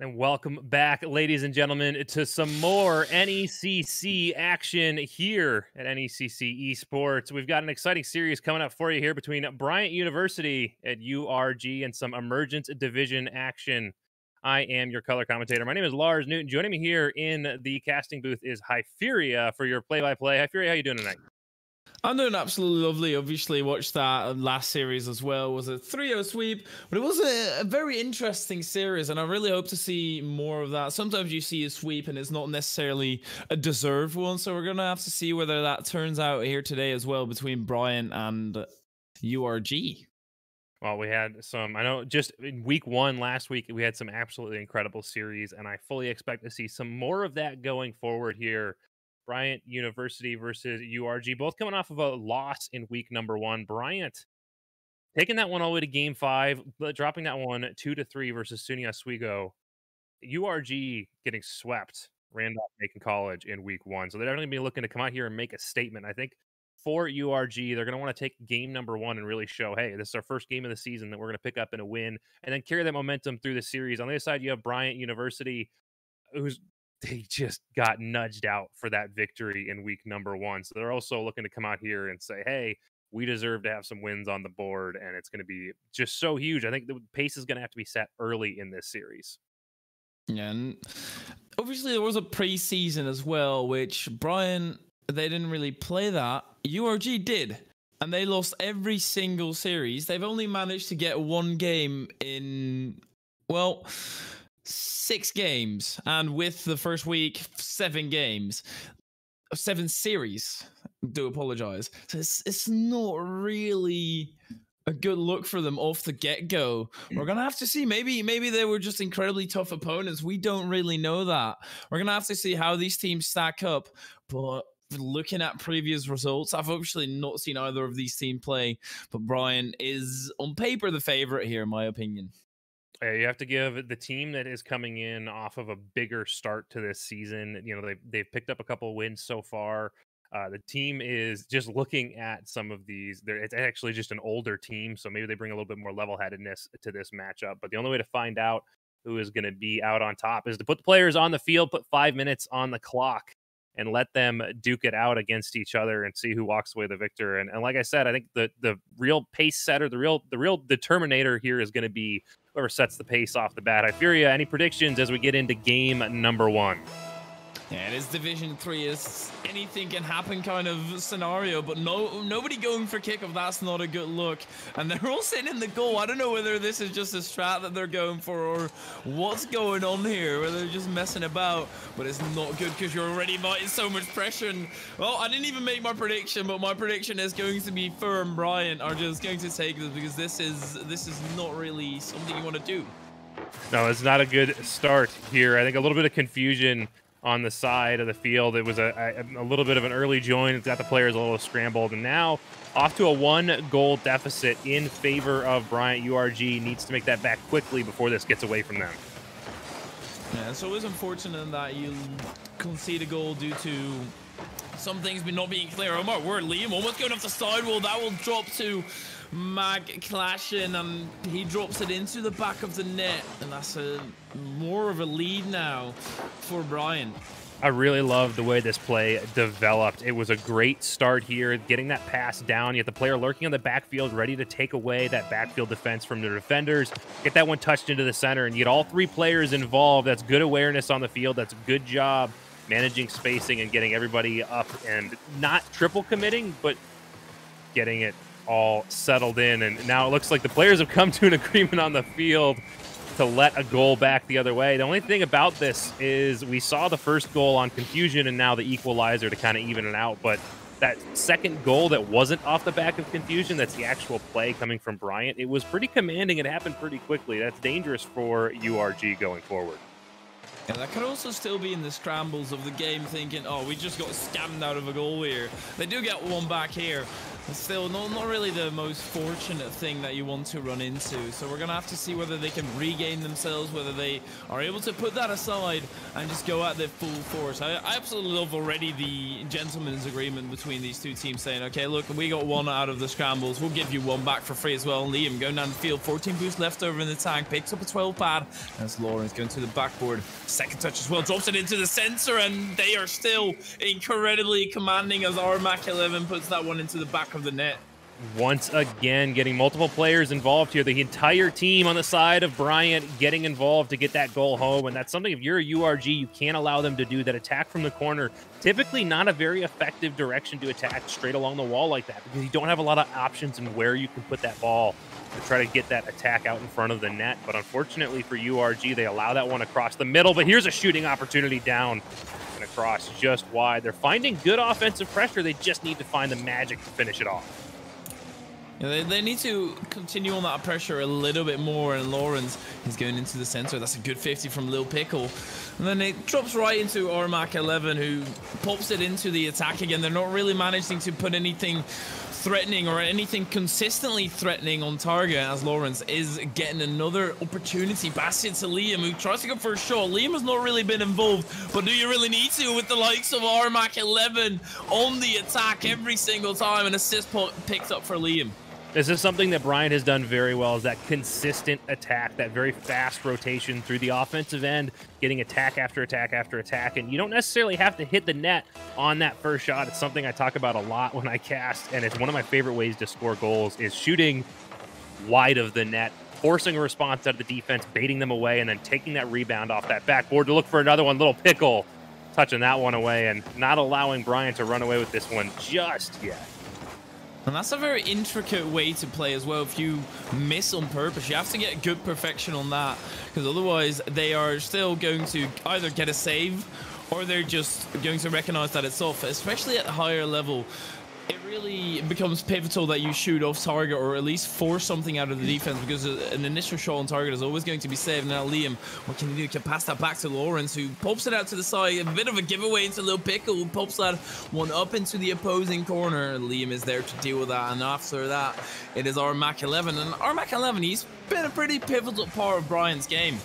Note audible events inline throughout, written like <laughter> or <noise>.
And welcome back, ladies and gentlemen, to some more NECC action here at NECC Esports. We've got an exciting series coming up for you here between Bryant University at URG and some emergence Division action. I am your color commentator. My name is Lars Newton. Joining me here in the casting booth is Hypheria for your play-by-play. Hypheria, how you doing tonight? I'm doing absolutely lovely. Obviously, watched that last series as well. It was a 3-0 sweep, but it was a, a, very interesting series, and I really hope to see more of that. Sometimes you see a sweep, and it's not necessarily a deserved one, so we're gonna have to see whether that turns out here today as well between Bryant and URG. Well, we had some. I know just in week one last week, we had some absolutely incredible series, and I fully expect to see some more of that going forward here Bryant University versus URG, both coming off of a loss in week number one. Bryant taking that one all the way to game five, dropping that one two to three versus SUNY Oswego. URG getting swept, Randolph Macon College in week one. So they're definitely be looking to come out here and make a statement. I think for URG, they're going to want to take game number one and really show, hey, this is our first game of the season that we're going to pick up in a win and then carry that momentum through the series. On the other side, you have Bryant University, who's they just got nudged out for that victory in week number one. So they're also looking to come out here and say, hey, we deserve to have some wins on the board. And it's going to be just so huge. I think the pace is going to have to be set early in this series. Yeah. And obviously, there was a preseason as well, which Brian, they didn't really play that. URG did. and they lost every single series. They've only managed to get one game in, well, six games. And with the first week, seven games, seven series. Do apologize. So it's, it's not really a good look for them off the get go. We're gonna have to see. Maybe maybe they were just incredibly tough opponents. We don't really know that. We're gonna have to see how these teams stack up. But looking at previous results, I've actually not seen either of these teams play. But Brian is on paper the favorite here, in my opinion. Yeah, you have to give the team that is coming in off of a bigger start to this season. You know, they've they've picked up a couple wins so far. Uh, the team is just looking at some of these. It's actually just an older team, so maybe they bring a little bit more level-headedness to this matchup. But the only way to find out who is going to be out on top is to put the players on the field, put five minutes on the clock, and let them duke it out against each other and see who walks away the victor. And, and like I said, I think the the real pace setter, the real the real determinator here is going to be whoever sets the pace off the bat. Hyperia, any predictions as we get into game number one? Yeah, it is Division Three. Is anything can happen kind of scenario, but no, nobody going for kickoff. That's not a good look. And they're all sitting in the goal. I don't know whether this is just a strat that they're going for or what's going on here. Whether they're just messing about, but it's not good because you're already inviting so much pressure. And well, I didn't even make my prediction, but my prediction is going to be Firm Bryant are just going to take this because this is this is not really something you want to do. No, it's not a good start here. I think a little bit of confusion on the side of the field. It was a, a, a, little bit of an early join. It's got the players a little scrambled. And now off to a one goal deficit in favor of Bryant. URG needs to make that back quickly before this gets away from them. Yeah, so it's always unfortunate that you concede a goal due to some things not being clear. Oh my word, Liam almost going off the sidewall. That will drop to Mag clashing and he drops it into the back of the net and that's a more of a lead now for Brian. I really love the way this play developed. It was a great start here, getting that pass down. You have the player lurking on the backfield, ready to take away that backfield defense from the defenders. Get that one touched into the center, and you get all three players involved. That's good awareness on the field. That's a good job managing spacing and getting everybody up and not triple committing, but getting it all settled in. And now it looks like the players have come to an <laughs> agreement on the field to let a goal back the other way. The only thing about this is we saw the first goal on confusion and now the equalizer to kind of even it out. But that second goal that wasn't off the back of confusion, that's the actual play coming from Bryant, it was pretty commanding. It happened pretty quickly. That's dangerous for URG going forward. Yeah, that could also still be in the scrambles of the game thinking, oh, we just got scammed out of a goal here. They do get one back here. Still, not, not really the most fortunate thing that you want to run into. So we're going to have to see whether they can regain themselves, whether they are able to put that aside and just go at their full force. I, I absolutely love already the gentleman's agreement between these two teams saying, okay, look, we got one out of the scrambles. We'll give you one back for free as well. And Liam going down the field, 14 boost left over in the tank, picks up a 12 pad. As Lawrence going to the backboard. Second touch as well, drops it into the center, and they are still incredibly commanding as Armac 11 puts that one into the back of the net. Once again, getting multiple players involved here. The entire team on the side of Bryant getting involved to get that goal home. And that's something, if you're a URG, you can't allow them to do that attack from the corner. Typically, not a very effective direction to attack straight along the wall like that because you don't have a lot of options in where you can put that ball to try to get that attack out in front of the net. But unfortunately for URG, they allow that one across the middle. But here's a shooting opportunity down and across just wide. They're finding good offensive pressure. They just need to find the magic to finish it off. They, they need to continue on that pressure a little bit more. And Lawrence is going into the center. That's a good 50 from Lil Pickle. And then it drops right into Armac 11, who pops it into the attack again. They're not really managing to put anything threatening or anything consistently threatening on target as Lawrence is getting another opportunity. Pass to Liam, who tries to go for a shot. Liam has not really been involved, but do you really need to with the likes of Armac 11 on the attack every single time? An assist picked up for Liam. This is something that Brian has done very well is that consistent attack, that very fast rotation through the offensive end, getting attack after attack after attack. And you don't necessarily have to hit the net on that first shot. It's something I talk about a lot when I cast, and it's one of my favorite ways to score goals is shooting wide of the net, forcing a response out of the defense, baiting them away, and then taking that rebound off that backboard to look for another one. Little pickle touching that one away and not allowing Brian to run away with this one just yet. And that's a very intricate way to play as well. If you miss on purpose, you have to get good perfection on that. Because otherwise, they are still going to either get a save or they're just going to recognize that it's off, especially at higher level it really becomes pivotal that you shoot off target or at least force something out of the defense because uh, an initial shot on target is always going to be saved. Now Liam, what can he do? Can pass that back to Lawrence who pops it out to the side. A bit of a giveaway into Lil Pickle who pops that one up into the opposing corner. Liam is there to deal with that and after that it is Armac 11 and Armac 11 he's been a pretty pivotal part of Brian's game.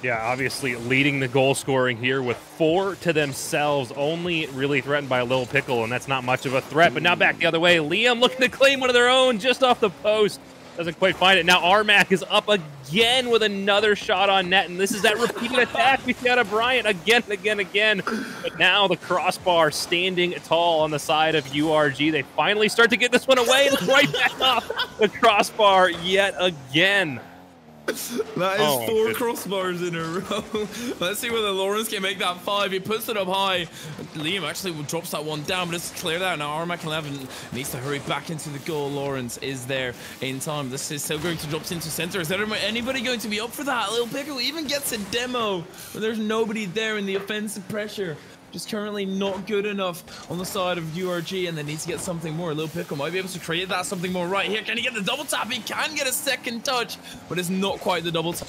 Yeah, obviously leading the goal scoring here with four to themselves, only really threatened by a little pickle, and that's not much of a threat. But now back the other way, Liam looking to claim one of their own just off the post. Doesn't quite find it. Now Armac is up again with another shot on net, and this is that repeated attack we see out of Bryant again and again and again. But now the crossbar standing tall on the side of URG. They finally start to get this one away, and right back up the crossbar yet again. That is oh, four crossbars in a row. <laughs> Let's see whether Lawrence can make that five. He puts it up high. Liam actually drops that one down, but it's cleared out. Now Armac 11 needs to hurry back into the goal. Lawrence is there in time. This is still going to drop into center. Is there anybody going to be up for that? Little Pickle even gets a demo, but there's nobody there in the offensive pressure. Just currently not good enough on the side of URG, and they need to get something more. Lil Pickle might be able to create that something more right here. Can he get the double tap? He can get a second touch, but it's not quite the double tap.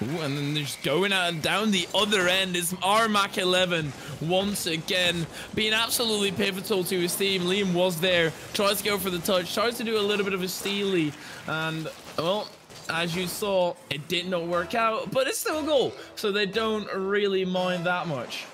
Ooh, and then just going out down the other end is Armac 11 once again being absolutely pivotal to his team. Liam was there, tries to go for the touch, tries to do a little bit of a steely, and well, as you saw, it did not work out, but it's still a goal, so they don't really mind that much.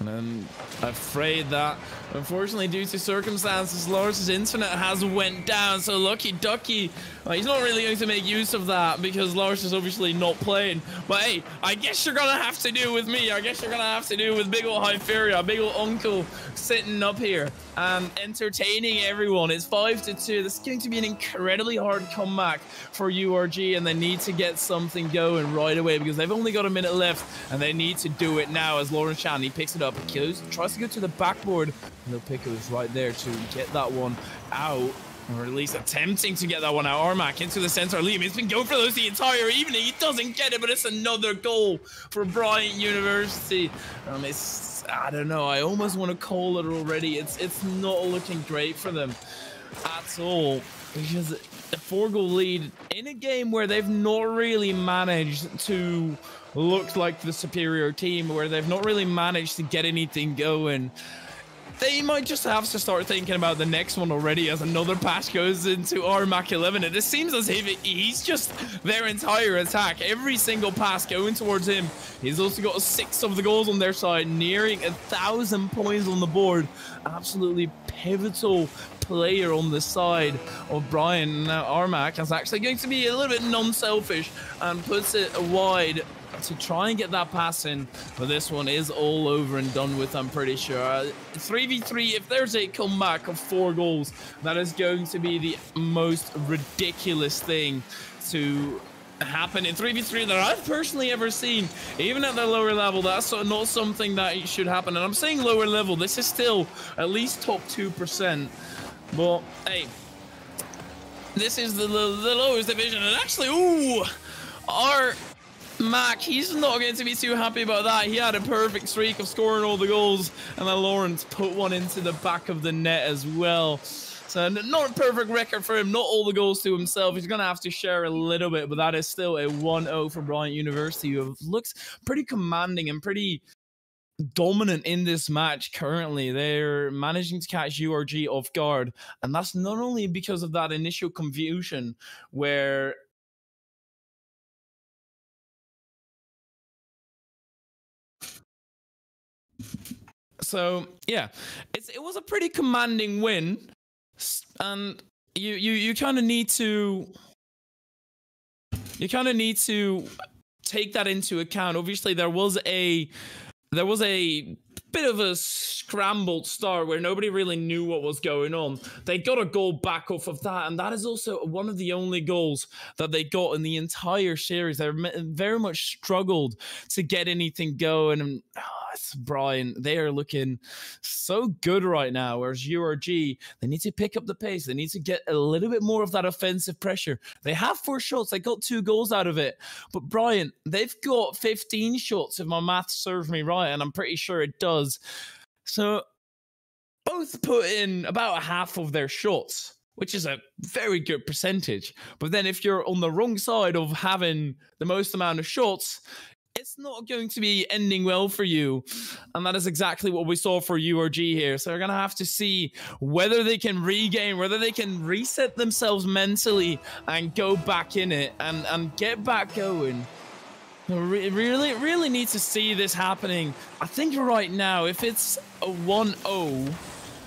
And I'm afraid that, unfortunately, due to circumstances, Lars's internet has went down. So Lucky Ducky, uh, he's not really going to make use of that because Lars is obviously not playing. But hey, I guess you're going to have to do with me. I guess you're going to have to do with big old Hyperia, big old uncle sitting up here and entertaining everyone. It's 5 to 2. This is going to be an incredibly hard comeback for URG, and they need to get something going right away because they've only got a minute left and they need to do it now as Lauren Chan, he picks it up, kills, tries to go to the backboard. No picker is right there to get that one out. Or at least attempting to get that one out. Armac into the center. Liam, he's been going for those the entire evening. He doesn't get it, but it's another goal for Bryant University. Um, it's I don't know. I almost want to call it already. It's it's not looking great for them at all because a four goal lead in a game where they've not really managed to look like the superior team, where they've not really managed to get anything going they might just have to start thinking about the next one already as another pass goes into Armac 11. And It seems as if he's just their entire attack. Every single pass going towards him. He's also got six of the goals on their side, nearing a thousand points on the board. Absolutely pivotal player on the side of Brian. Now Armac is actually going to be a little bit non-selfish and puts it wide to try and get that pass in. But this one is all over and done with, I'm pretty sure. Uh, 3v3, if there's a comeback of four goals, that is going to be the most ridiculous thing to happen in 3v3 that I've personally ever seen. Even at the lower level, that's not something that should happen. And I'm saying lower level, this is still at least top 2%. But, hey, this is the, the, the lowest division. And actually, ooh, our Mac, he's not going to be too happy about that. He had a perfect streak of scoring all the goals, and then Lawrence put one into the back of the net as well. So not a perfect record for him, not all the goals to himself. He's going to have to share a little bit, but that is still a 1-0 for Bryant University, who looks pretty commanding and pretty dominant in this match currently. They're managing to catch URG off guard, and that's not only because of that initial confusion where So yeah, it's it was a pretty commanding win, and you you you kind of need to you kind of need to take that into account. Obviously, there was a there was a bit of a scrambled start where nobody really knew what was going on. They got a goal back off of that, and that is also one of the only goals that they got in the entire series. They very much struggled to get anything going, and oh, Brian, they are looking so good right now. Whereas URG, they need to pick up the pace. They need to get a little bit more of that offensive pressure. They have four shots. They got two goals out of it. But Brian, they've got 15 shots if my math serves me right, and I'm pretty sure it does. So both put in about half of their shots which is a very good percentage. But then if you're on the wrong side of having the most amount of shots, it's not going to be ending well for you. And that is exactly what we saw for URG here. So we're going to have to see whether they can regain, whether they can reset themselves mentally and go back in it and, and get back going. Really, really need to see this happening. I think right now, if it's a 1 0,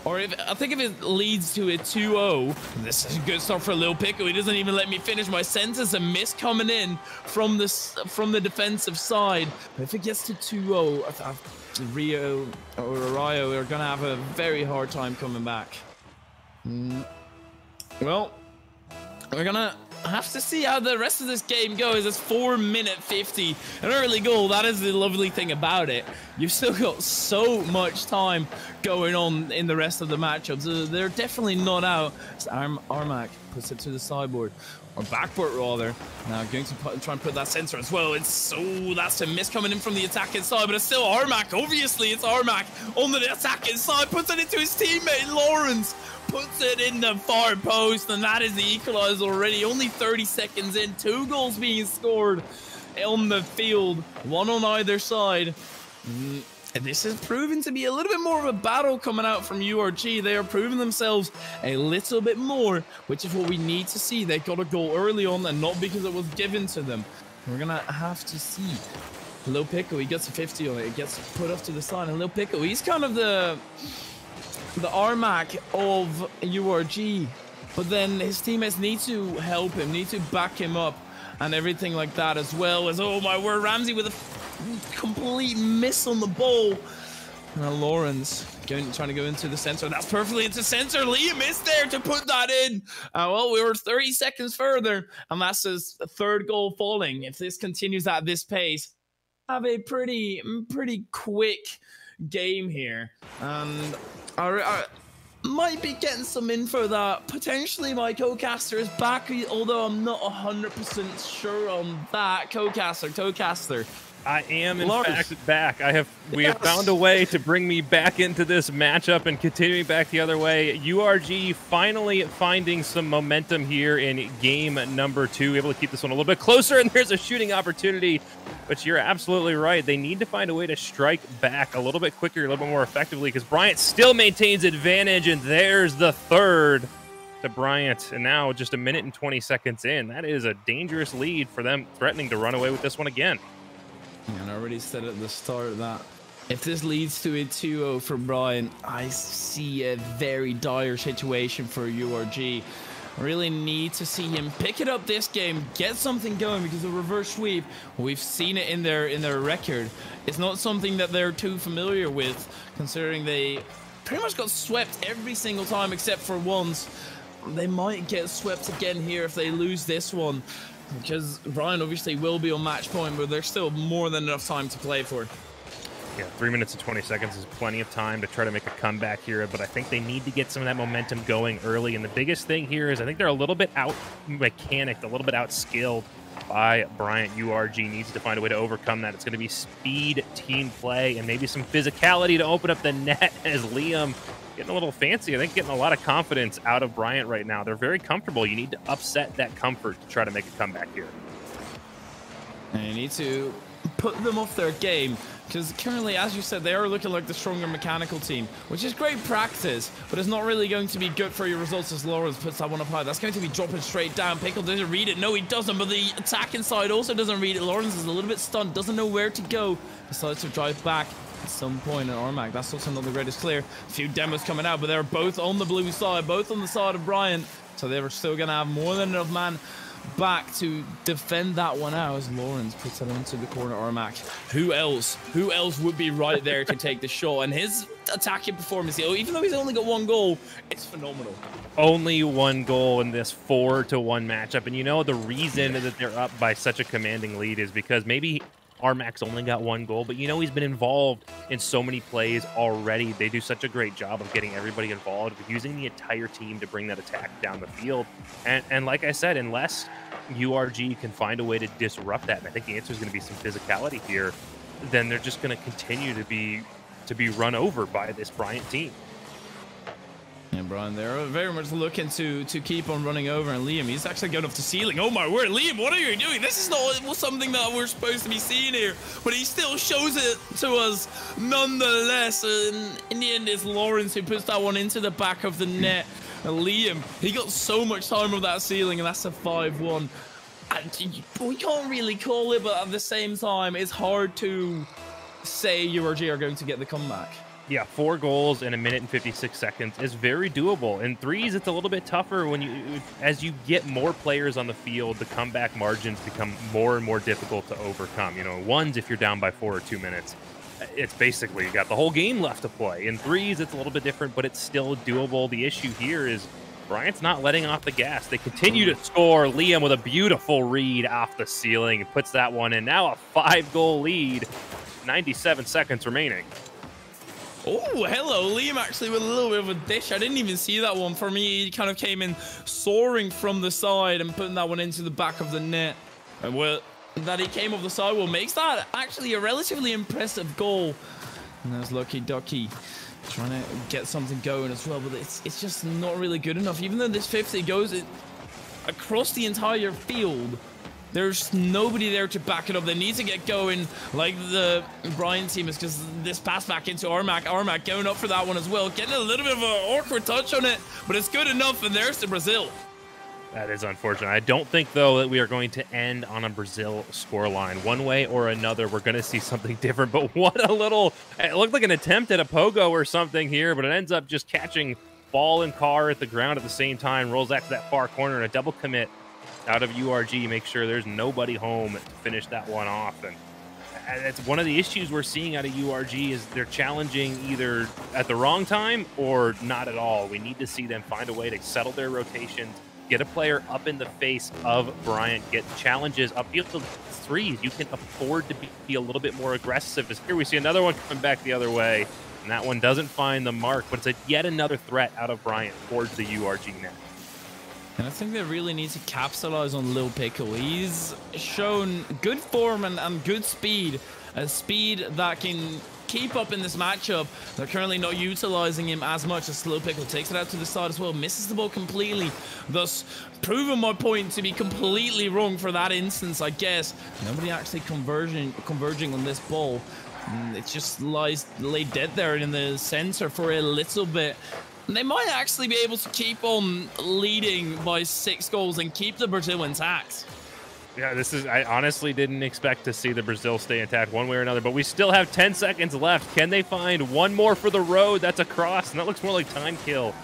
or if I think if it leads to a 2-0, this is a good start for Lil Pico. He doesn't even let me finish my sentence. A miss coming in from the from the defensive side. But if it gets to 2-0, Rio or Rio are gonna have a very hard time coming back. Mm. Well, we're gonna have to see how the rest of this game goes. It's 4 minute 50. An early goal. That is the lovely thing about it. You've still got so much time going on in the rest of the matchups. Uh, they're definitely not out. Arm Armac puts it to the sideboard. Or backboard rather. Now going to put, try and put that sensor as well. It's so that's a miss coming in from the attacking side, but it's still Armac. Obviously, it's Armac on the attacking side. Puts it into his teammate Lawrence puts it in the far post, and that is the equalizer already. Only 30 seconds in, two goals being scored on the field, one on either side. And mm, this is proving to be a little bit more of a battle coming out from URG. They are proving themselves a little bit more, which is what we need to see. They got a goal early on and not because it was given to them. We're going to have to see. Lil Pico, he gets a 50 on it. It gets put off to the side. And Lil Pico, he's kind of the the Armac of URG. But then his teammates need to help him, need to back him up and everything like that as well as, oh my word, Ramsey with a complete miss on the ball. Now Lawrence going, trying to go into the center. That's perfectly into center. Liam is there to put that in. Uh, well, we were 30 seconds further, and that's his third goal falling. If this continues at this pace, have a pretty, pretty quick game here. And I, I might be getting some info that potentially my co-caster is back, although I'm not 100% sure on that. Co-caster, co-caster. I am in Lars. fact back. I have we yes. have found a way to bring me back into this matchup and continuing back the other way. URG finally finding some momentum here in game number two, able to keep this one a little bit closer, and there's a shooting opportunity. But you're absolutely right. They need to find a way to strike back a little bit quicker, a little bit more effectively, because Bryant still maintains advantage, and there's the third to Bryant. And now just a minute and 20 seconds in. That is a dangerous lead for them, threatening to run away with this one again. And I already said at the start that if this leads to a 2-0 for Brian, I see a very dire situation for URG. Really need to see him pick it up this game, get something going because the reverse sweep, we've seen it in their in their record. It's not something that they're too familiar with, considering they pretty much got swept every single time except for once. They might get swept again here if they lose this one. Because Brian obviously will be on match point, but there's still more than enough time to play for. Yeah, three minutes and 20 seconds is plenty of time to try to make a comeback here, but I think they need to get some of that momentum going early. And the biggest thing here is I think they're a little bit out mechanicked, a little bit out skilled by Bryant. URG needs to find a way to overcome that. It's going to be speed, team play, and maybe some physicality to open up the net <laughs> as Liam getting a little fancy. I think getting a lot of confidence out of Bryant right now. They're very comfortable. You need to upset that comfort to try to make a comeback here. And you need to put them off their game because currently, as you said, they are looking like the stronger mechanical team, which is great practice, but it's not really going to be good for your results as Lawrence puts that one up high. That's going to be dropping straight down. Pickle doesn't read it. No, he doesn't, but the attacking side also doesn't read it. Lawrence is a little bit stunned, doesn't know where to go. Decides to drive back at some point in Armac. That's also not the greatest clear. A few demos coming out, but they're both on the blue side, both on the side of Bryant. So they were still going to have more than enough man back to defend that one out as Lawrence puts it into the corner. Armac, who else? Who else would be right there to take the shot? And his attacking performance, even though he's only got one goal, it's phenomenal. Only one goal in this four to one matchup, and you know the reason that they're up by such a commanding lead is because maybe Armac's only got one goal, but you know he's been involved in so many plays already. They do such a great job of getting everybody involved, using the entire team to bring that attack down the field. And and like I said, unless URG can find a way to disrupt that, and I think the answer is going to be some physicality here, then they're just going to continue to be to be run over by this Bryant team. And Brian, they're very much looking to to keep on running over. And Liam, he's actually going off the ceiling. Oh my word, Liam, what are you doing? This is not something that we're supposed to be seeing here. But he still shows it to us nonetheless. And in the end, it's Lawrence who puts that one into the back of the net. And Liam, he got so much time on that ceiling, and that's a 5-1. And we can't really call it, but at the same time, it's hard to say you or URG are going to get the comeback yeah, four goals in a minute and 56 seconds is very doable. In threes, it's a little bit tougher when you, as you get more players on the field, the comeback margins become more and more difficult to overcome. You know, ones, if you're down by four or two minutes, it's basically you got the whole game left to play. In threes, it's a little bit different, but it's still doable. The issue here is Bryant's not letting off the gas. They continue to score. Liam with a beautiful read off the ceiling puts that one in. Now a five goal lead, 97 seconds remaining. Oh, hello, Liam actually with a little bit of a dish. I didn't even see that one. For me, he kind of came in soaring from the side and putting that one into the back of the net. And well, that he came off the side well makes that actually a relatively impressive goal. And there's Lucky Ducky trying to get something going as well, but it's, it's just not really good enough. Even though this 50 goes it, across the entire field, there's nobody there to back it up. They need to get going like the Bryant team is because this pass back into Armac. Armac going up for that one as well. Getting a little bit of an awkward touch on it, but it's good enough. And there's the Brazil. That is unfortunate. I don't think, though, that we are going to end on a Brazil scoreline. One way or another, we're going to see something <laughs> different. But what a little, it looked like an attempt at a pogo or something here, but it ends up just catching ball and car at the ground at the same time, rolls out to that far corner, and a double commit out of URG, make sure there's nobody home to finish that one off. And that's one of the issues we're seeing out of URG is they're challenging either at the wrong time or not at all. We need to see them find a way to settle their rotations, get a player up in the face of Bryant, get challenges upfield to threes. You can afford to be, be a little bit more aggressive. As here we see another one coming back the other way, and that one doesn't find the mark, but it's a yet another threat out of Bryant towards the URG net. And I think they really need to capitalize on Lil Pickle. He's shown good form and, and good speed. A speed that can keep up in this matchup. They're currently not utilizing him as much as Slow Pickle takes it out to the side as well, misses the ball completely, thus proving my point to be completely wrong for that instance, I guess. Nobody actually converging converging on this ball. Mm, it just lies laid dead there in the center for a little bit. They might actually be able to keep on leading by six goals and keep the Brazil intact. Yeah, this is. I honestly didn't expect to see the Brazil stay intact one way or another, but we still have 10 seconds left. Can they find one more for the road? That's a cross, and that looks more like time kill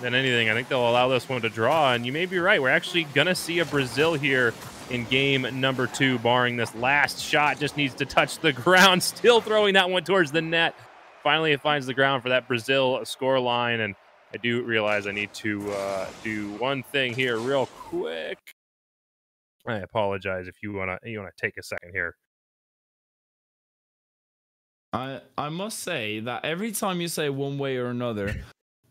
than anything. I think they'll allow this one to draw, and you may be right. We're actually going to see a Brazil here in game number two, barring this last shot. Just needs to touch the <laughs> ground. Still throwing that one towards the net. Finally, it finds the ground for that Brazil score line, and I do realize I need to uh, do one thing here real quick. I apologize if you wanna you wanna take a second here. I I must say that every time you say one way or another,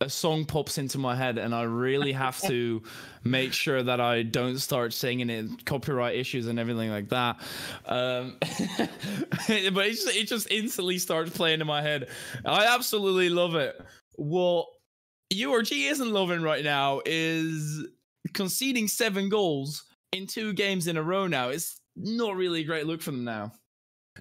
a song pops into my head, and I really have to make sure that I don't start singing it, copyright issues and everything like that. Um, <laughs> but it just, it just instantly starts playing in my head. I absolutely love it. What URG isn't loving right now is conceding seven goals in two games in a row now. It's not really a great look for them now.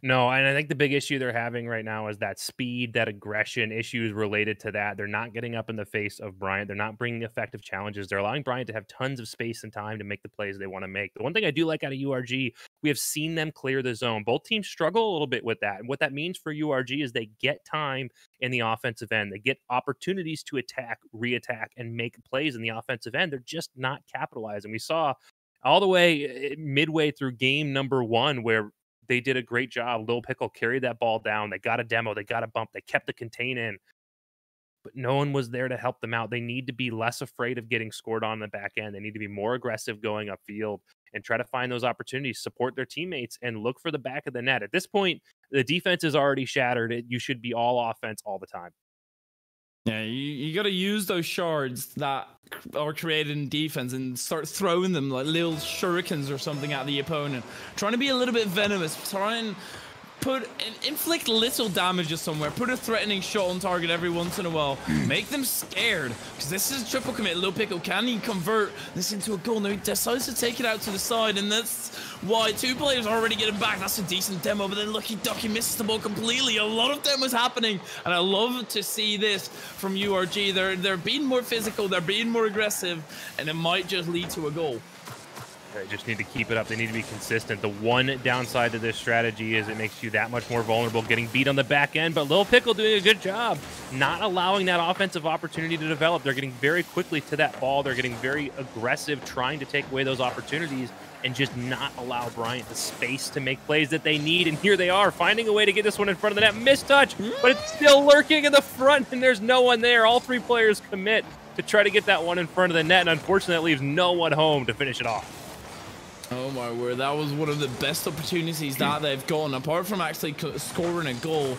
No, and I think the big issue they're having right now is that speed, that aggression, issues related to that. They're not getting up in the face of Bryant. They're not bringing effective challenges. They're allowing Bryant to have tons of space and time to make the plays they want to make. The one thing I do like out of URG, we have seen them clear the zone. Both teams struggle a little bit with that. And what that means for URG is they get time in the offensive end. They get opportunities to attack, reattack, and make plays in the offensive end. They're just not capitalizing. We saw all the way eh, midway through game number one, where they did a great job. Lil Pickle carried that ball down. They got a demo. They got a bump. They kept the contain in, but no one was there to help them out. They need to be less afraid of getting scored on the back end. They need to be more aggressive going upfield and try to find those opportunities, support their teammates, and look for the back of the net. At this point, the defense is already shattered. You should be all offense all the time. Yeah, you, you got to use those shards that are created in defense and start throwing them like little shurikens or something at the opponent. Trying to be a little bit venomous. Try and put and inflict little damages somewhere. Put a threatening shot on target every once in a while. Hmm. Make them scared because this is a triple commit. Lil Pickle can he convert this into a goal? No, he decides to take it out to the side, and that's why two players are already getting back. That's a decent demo, but then Lucky Ducky misses the ball completely. A lot of demos happening, and I love to see this from URG. They're they're being more physical, they're being more aggressive, and it might just lead to a goal. They just need to keep it up. They need to be consistent. The one downside to this strategy is it makes you that much more vulnerable getting beat on the back end. But Lil Pickle doing a good job not allowing that offensive opportunity to develop. They're getting very quickly to that ball. They're getting very aggressive, trying to take away those opportunities and just not allow Bryant the space to make plays that they need. And here they are, finding a way to get this one in front of the net. Missed touch, but it's still lurking in the front, and there's no one there. All three players commit to try to get that one in front of the net, and unfortunately, that leaves no one home to finish it off. Oh my word, that was one of the best opportunities that they've gotten, apart from actually scoring a goal.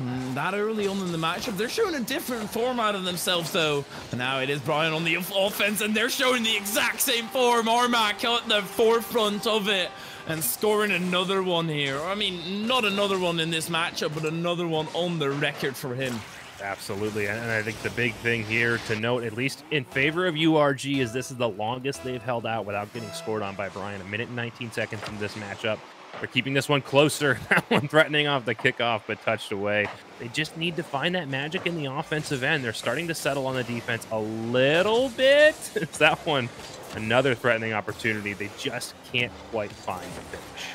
Mm, that early on in the matchup, they're showing a different format of themselves though. And now it is Bryant on the offense, and they're showing the exact same form. Armac at the forefront of it and scoring another one here. I mean, not another one in this matchup, but another one on the record for him. Absolutely. And I think the big thing here to note, at least in favor of URG, is this is the longest they've held out without getting scored on by Bryant. A minute and 19 seconds in this matchup. They're keeping this one closer. <laughs> That one threatening off the kickoff, but touched away. They just need to find that magic in the offensive end. They're starting to settle on the defense a little bit. <laughs> It's that one another threatening opportunity. They just can't quite find the finish.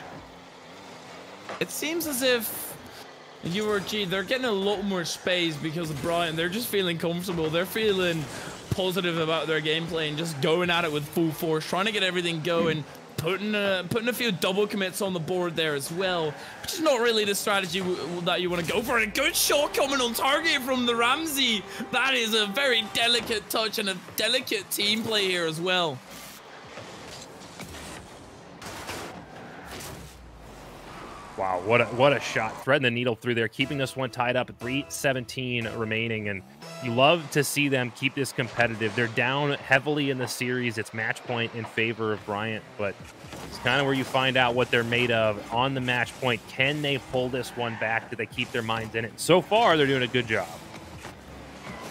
It seems as if URG, they're getting a lot more space because of Bryant. They're just feeling comfortable. They're feeling positive about their gameplay and just going at it with full force, trying to get everything going. Putting a, putting a few double commits on the board there as well, which is not really the strategy that you want to go for. A good shot coming on target from the Ramsey. That is a very delicate touch and a delicate team play here as well. Wow, what a, what a shot. Threading the needle through there, keeping this one tied up at 317 remaining. And you love to see them keep this competitive. They're down heavily in the series. It's match point in favor of Bryant, but it's kind of where you find out what they're made of on the match point. Can they pull this one back? Do they keep their minds in it? So far, they're doing a good job.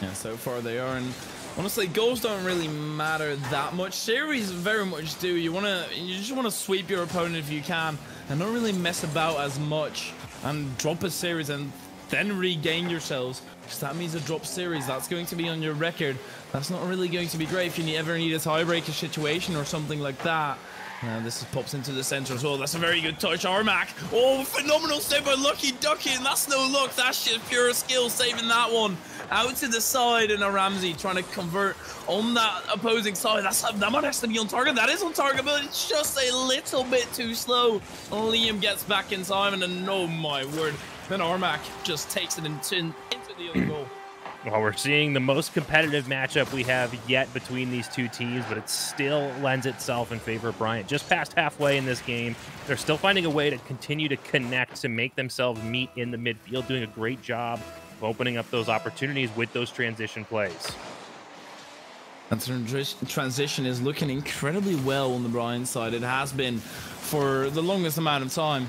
Yeah, so far they are. And honestly, goals don't really matter that much. Series very much do. You want to, you just want to sweep your opponent if you can and not really mess about as much and drop a series and then regain yourselves because that means a drop series that's going to be on your record that's not really going to be great if you ever need a tiebreaker situation or something like that now this pops into the center as well. That's a very good touch, Armac. Oh, phenomenal save by Lucky Ducky, and that's no luck. That's just pure skill saving that one. Out to the side, and a Ramsey trying to convert on that opposing side. That's that might have to be on target. That is on target, but it's just a little bit too slow. Liam gets back in time, and oh my word, then Armac just takes it into, into the other goal. <clears throat> Well, we're seeing the most competitive matchup we have yet between these two teams, but it still lends itself in favor of Bryant. Just past halfway in this game, they're still finding a way to continue to connect to make themselves meet in the midfield, doing a great job opening up those opportunities with those transition plays. That transition is looking incredibly well on the Bryant side. It has been for the longest amount of time.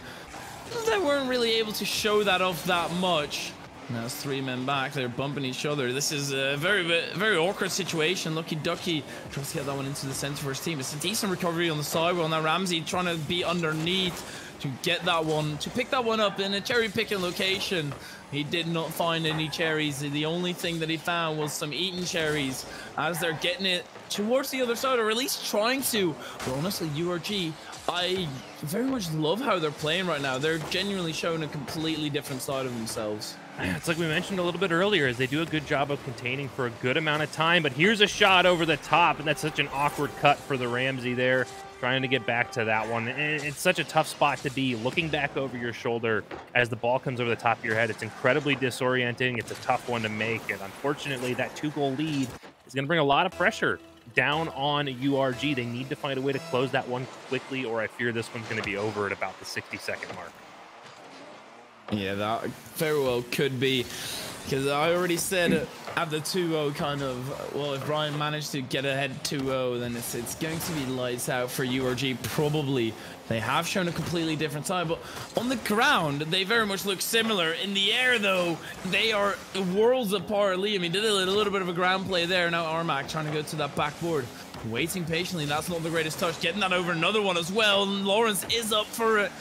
They weren't really able to show that off that much. Now it's three men back. They're bumping each other. This is a very, very awkward situation. Lucky Ducky tries to get that one into the center for his team. It's a decent recovery on the sidewall. Now Ramsey trying to be underneath to get that one, to pick that one up in a cherry picking location. He did not find any cherries. The only thing that he found was some eaten cherries as they're getting it towards the other side, or at least trying to. But honestly, URG, I very much love how they're playing right now. They're genuinely showing a completely different side of themselves. <clears throat> It's like we mentioned a little bit earlier, is they do a good job of containing for a good amount of time. But here's a shot over the top, and that's such an awkward cut for the Ramsey there. Trying to get back to that one. And it's such a tough spot to be looking back over your shoulder as the ball comes over the top of your head. It's incredibly disorienting. It's a tough one to make. And unfortunately, that two goal lead is going to bring a lot of pressure down on URG. They need to find a way to close that one quickly, or I fear this one's going to be over at about the 60 second mark. Yeah, that very well could be. Because I already said at the 2-0 kind of, well, if Bryant managed to get ahead 2-0, then it's, it's going to be lights out for URG, probably. They have shown a completely different side, but on the ground, they very much look similar. In the air, though, they are worlds apart. Liam, he did a little bit of a ground play there. Now Armac trying to go to that backboard. Waiting patiently, that's not the greatest touch. Getting that over another one as well. Lawrence is up for it.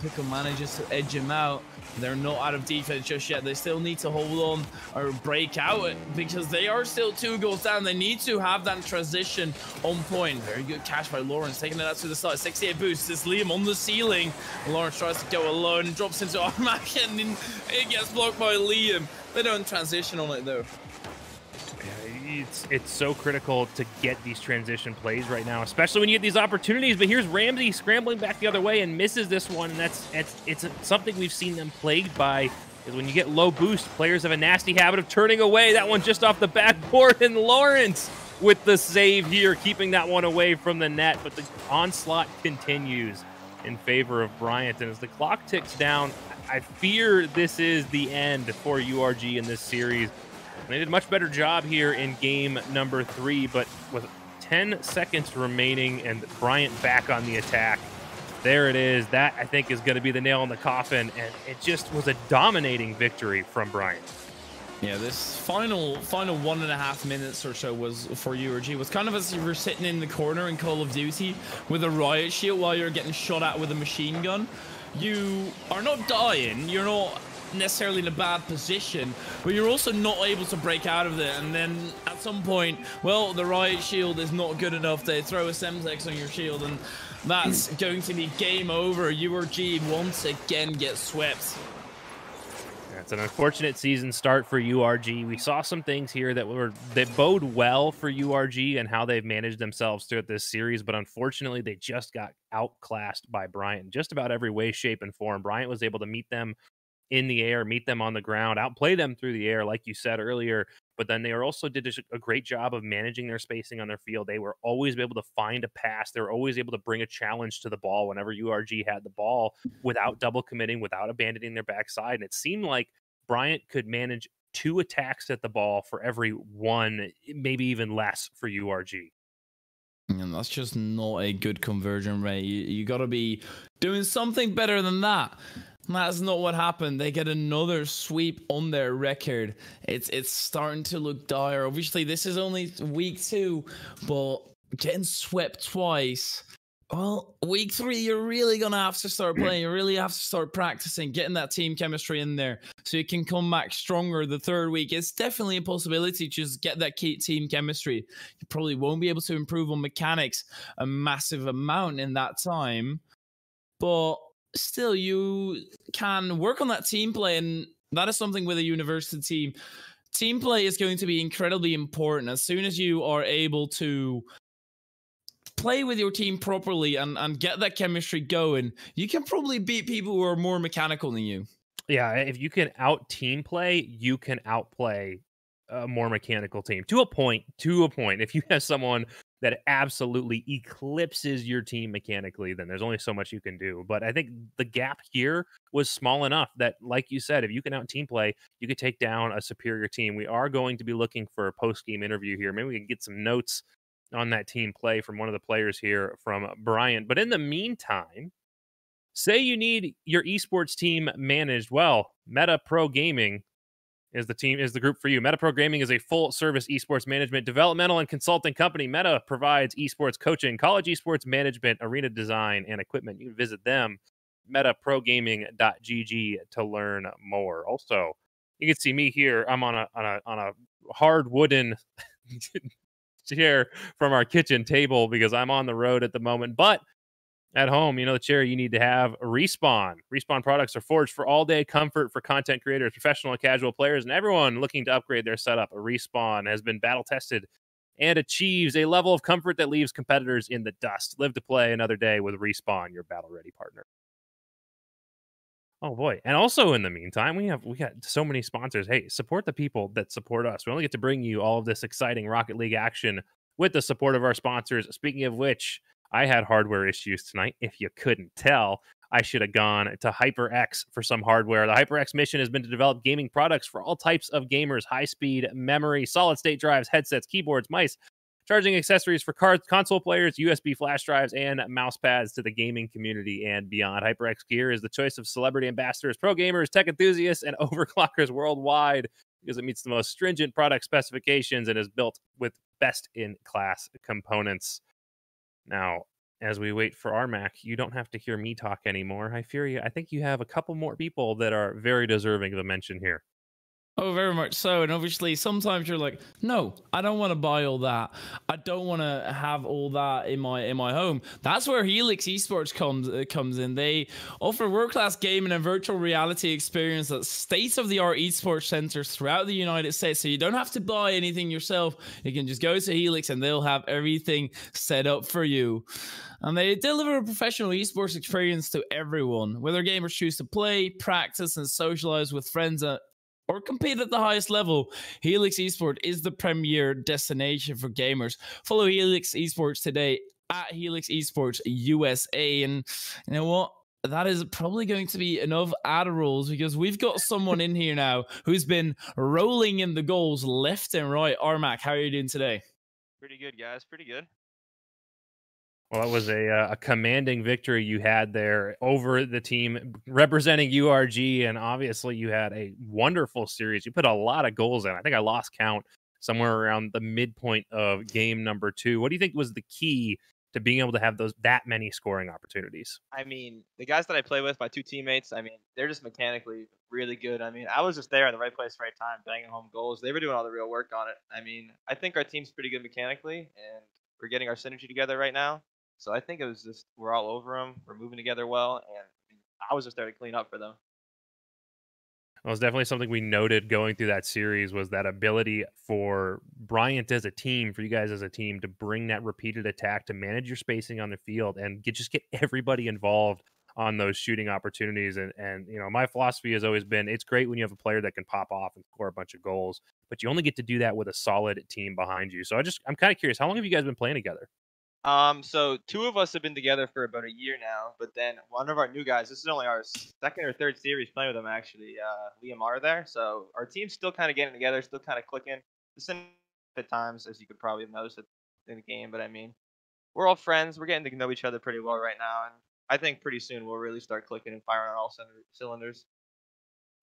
Pickle manages to edge him out. They're not out of defense just yet. They still need to hold on or break out because they are still two goals down. They need to have that transition on point. Very good catch by Lawrence, taking it out to the side. 68 boost. It's Liam on the ceiling. Lawrence tries to go alone drops into <laughs> Armac and it gets blocked by Liam. They don't transition on it though it's it's so critical to get these transition plays right now, especially when you get these opportunities. But here's Ramsey scrambling back the other way and misses this one, and that's it's it's something we've seen them plagued by. Is when you get low boost, players have a nasty habit of turning away. That one just off the backboard, and Lawrence with the save here, keeping that one away from the net. But the onslaught continues in favor of Bryant, and as the clock ticks down, I fear this is the end for URG in this series. They did a much better job here in game number three, but with 10 seconds remaining and Bryant back on the attack, there it is. That, I think, is going to be the nail in the coffin. And it just was a dominating victory from Bryant. Yeah, this final final one and a half minutes or so was for URG was kind of as you were sitting in the corner in Call of Duty with a riot shield while you're getting shot at with a machine gun. You are not dying. You're not necessarily in a bad position, but you're also not able to break out of it. And then at some point, well, the riot shield is not good enough. They throw a Semtex on your shield, and that's mm. going to be game over. URG once again gets swept. It's an unfortunate season start for URG. We saw some things here that were that bode well for URG and how they've managed themselves throughout this series, but unfortunately, they just got outclassed by Bryant just about every way, shape, and form. Bryant was able to meet them in the air, meet them on the ground, outplay them through the air, like you said earlier. But then they also did a great job of managing their spacing on their field. They were always able to find a pass. They were always able to bring a challenge to the ball whenever URG had the ball without double committing, without abandoning their backside. And it seemed like Bryant could manage two attacks at the ball for every one, maybe even less for URG. And that's just not a good conversion rate. You, you got to be doing something better than that. That's not what happened. They get another sweep on their record. It's it's starting to look dire. Obviously, this is only week two, but getting swept twice. Well, week three, you're really gonna have to start playing. You really have to start practicing, getting that team chemistry in there, so you can come back stronger. The third week, it's definitely a possibility to just get that team chemistry. You probably won't be able to improve on mechanics a massive amount in that time, but still you can work on that team play and that is something with a university team. Team play is going to be incredibly important. As soon as you are able to play with your team properly and, and get that chemistry going you can probably beat people who are more mechanical than you. Yeah if you can out team play you can outplay a more mechanical team to a point to a point. If you have someone that absolutely eclipses your team mechanically, then there's only so much you can do. But I think the gap here was small enough that, like you said, if you can out team play, you could take down a superior team. We are going to be looking for a post game interview here. Maybe we can get some notes on that team play from one of the players here from Bryant. But in the meantime, say you need your esports team managed. Well, Meta Pro Gaming is the team is the group for you. Meta Pro Gaming is a full service esports management, developmental, and consulting company. Meta provides esports coaching, college esports management, arena design, and equipment. You can visit them, metaprogaming.gg, to learn more. Also, you can see me here. I'm on a on a on a hard wooden <laughs> chair from our kitchen table because I'm on the road at the moment. But at home, you know, the chair you need to have respawn. Respawn products are forged for all day comfort for content creators, professional and casual players, and everyone looking to upgrade their setup. A respawn has been battle tested and achieves a level of comfort that leaves competitors in the dust. Live to play another day with Respawn, your battle ready partner. Oh boy. And also in the meantime, we have we got so many sponsors. Hey, support the people that support us. We only get to bring you all of this exciting Rocket League action with the support of our sponsors. Speaking of which, I had hardware issues tonight. If you couldn't tell, I should have gone to HyperX for some hardware. The HyperX mission has been to develop gaming products for all types of gamers, high speed memory, solid state drives, headsets, keyboards, mice, charging accessories for cards, console players, USB flash drives, and mouse pads to the gaming community and beyond. HyperX gear is the choice of celebrity ambassadors, pro gamers, tech enthusiasts, and <laughs> overclockers worldwide because it meets the most stringent product specifications and is built with best in class components. Now, as we wait for Armac, you don't have to hear me talk anymore. Ifuria. I think you have a couple more people that are very deserving of a mention here. Oh, very much so. And obviously, sometimes you're like, no, I don't want to buy all that. I don't want to have all that in my in my home. That's where Helix Esports comes uh, comes in. They offer world class gaming and virtual reality experience at state of the art esports centers throughout the United States. So you don't have to buy anything yourself. You can just go to Helix and they'll have everything set up for you. And they deliver a professional esports experience to everyone, whether gamers choose to play, practice, and socialize with friends at or compete at the highest level, Helix Esports is the premier destination for gamers. Follow Helix Esports today at Helix Esports USA. And you know what? That is probably going to be enough ad rolls because we've got someone in here now who's been rolling in the goals left and right. Armac, how are you doing today? Pretty good, guys. Pretty good. Well, it was a, uh, a commanding victory you had there over the team representing URG, and obviously you had a wonderful series. You put a lot of goals in. I think I lost count somewhere around the midpoint of game number two. What do you think was the key to being able to have those that many scoring opportunities? I mean, the guys that I play with, my two teammates, I mean, they're just mechanically really good. I mean, I was just there at the right place, right time, banging home goals. They were doing all the real work on it. I mean, I think our team's pretty good mechanically, and we're getting our synergy together right now. So I think it was just we're all over them. We're moving together well, and I was just there to clean up for them. Well, was definitely something we noted going through that series was that ability for Bryant as a team, for you guys as a team, to bring that repeated attack, to manage your spacing on the field, and get just get everybody involved on those shooting opportunities. And and you know, my philosophy has always been it's great when you have a player that can pop off and score a bunch of goals, but you only get to do that with a solid team behind you. So I just I'm kind of curious, how long have you guys been playing together? Um, so two of us have been together for about a year now, but then one of our new guys, this is only our second or third series playing with them actually, uh, Liam are there. So our team's still kind of getting together, still kind of clicking. The at times, as you could probably have noticed in the game, but I mean, we're all friends. We're getting to know each other pretty well right now, and I think pretty soon we'll really start clicking and firing on all cylinders.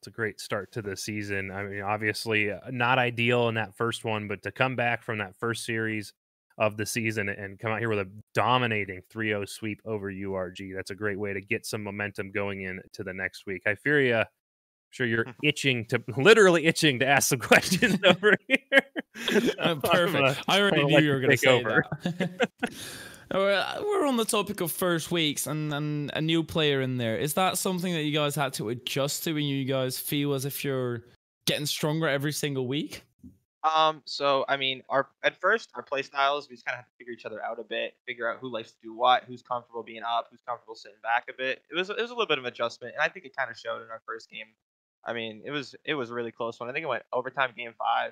It's a great start to the season. I mean, obviously uh, not ideal in that first one, but to come back from that first series of the season and come out here with a dominating 3-0 sweep over URG. That's a great way to get some momentum going into the next week. Ifuria. I'm sure you're <laughs> itching to literally itching to ask some <laughs> questions over here. uh, <laughs> perfect. I already knew you were going to say over. that. Uh, we're on the topic of first weeks and, and a new player in there. Is that something that you guys had to adjust to when you guys feel as if you're getting stronger every single week? Um, so I mean, our at first our play styles, we just kind of have to figure each other out a bit, figure out who likes to do what, who's comfortable being up, who's comfortable sitting back a bit. It was it was a little bit of adjustment, and I think it kind of showed in our first game. I mean, it was it was a really close one. I think it went overtime, game five.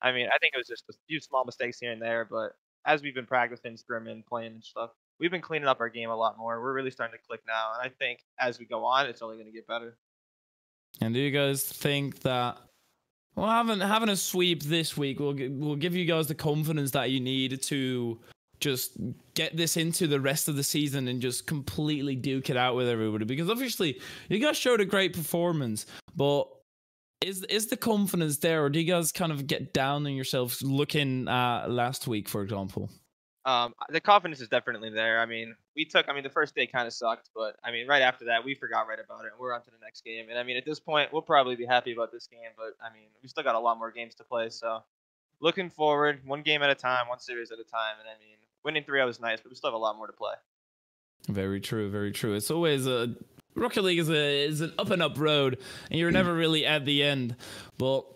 I mean, I think it was just a few small mistakes here and there, but as we've been practicing, scrimming, playing and stuff, we've been cleaning up our game a lot more. We're really starting to click now, and I think as we go on, it's only going to get better. And do you guys think that well, having having a sweep this week will will give you guys the confidence that you need to just get this into the rest of the season and just completely duke it out with everybody. Because obviously, you guys showed a great performance, but is is the confidence there, or do you guys kind of get down on yourselves looking at last week, for example? Um, the confidence is definitely there. I mean, we took. I mean, the first day kind of sucked, but I mean, right after that, we forgot right about it. and We're on to the next game, and I mean, at this point, we'll probably be happy about this game. But I mean, we still got a lot more games to play, so looking forward, one game at a time, one series at a time. And I mean, winning 3-0 is nice, but we still have a lot more to play. Very true. Very true. It's always a Rocket League is a is an up and up road, and you're never really at the end. But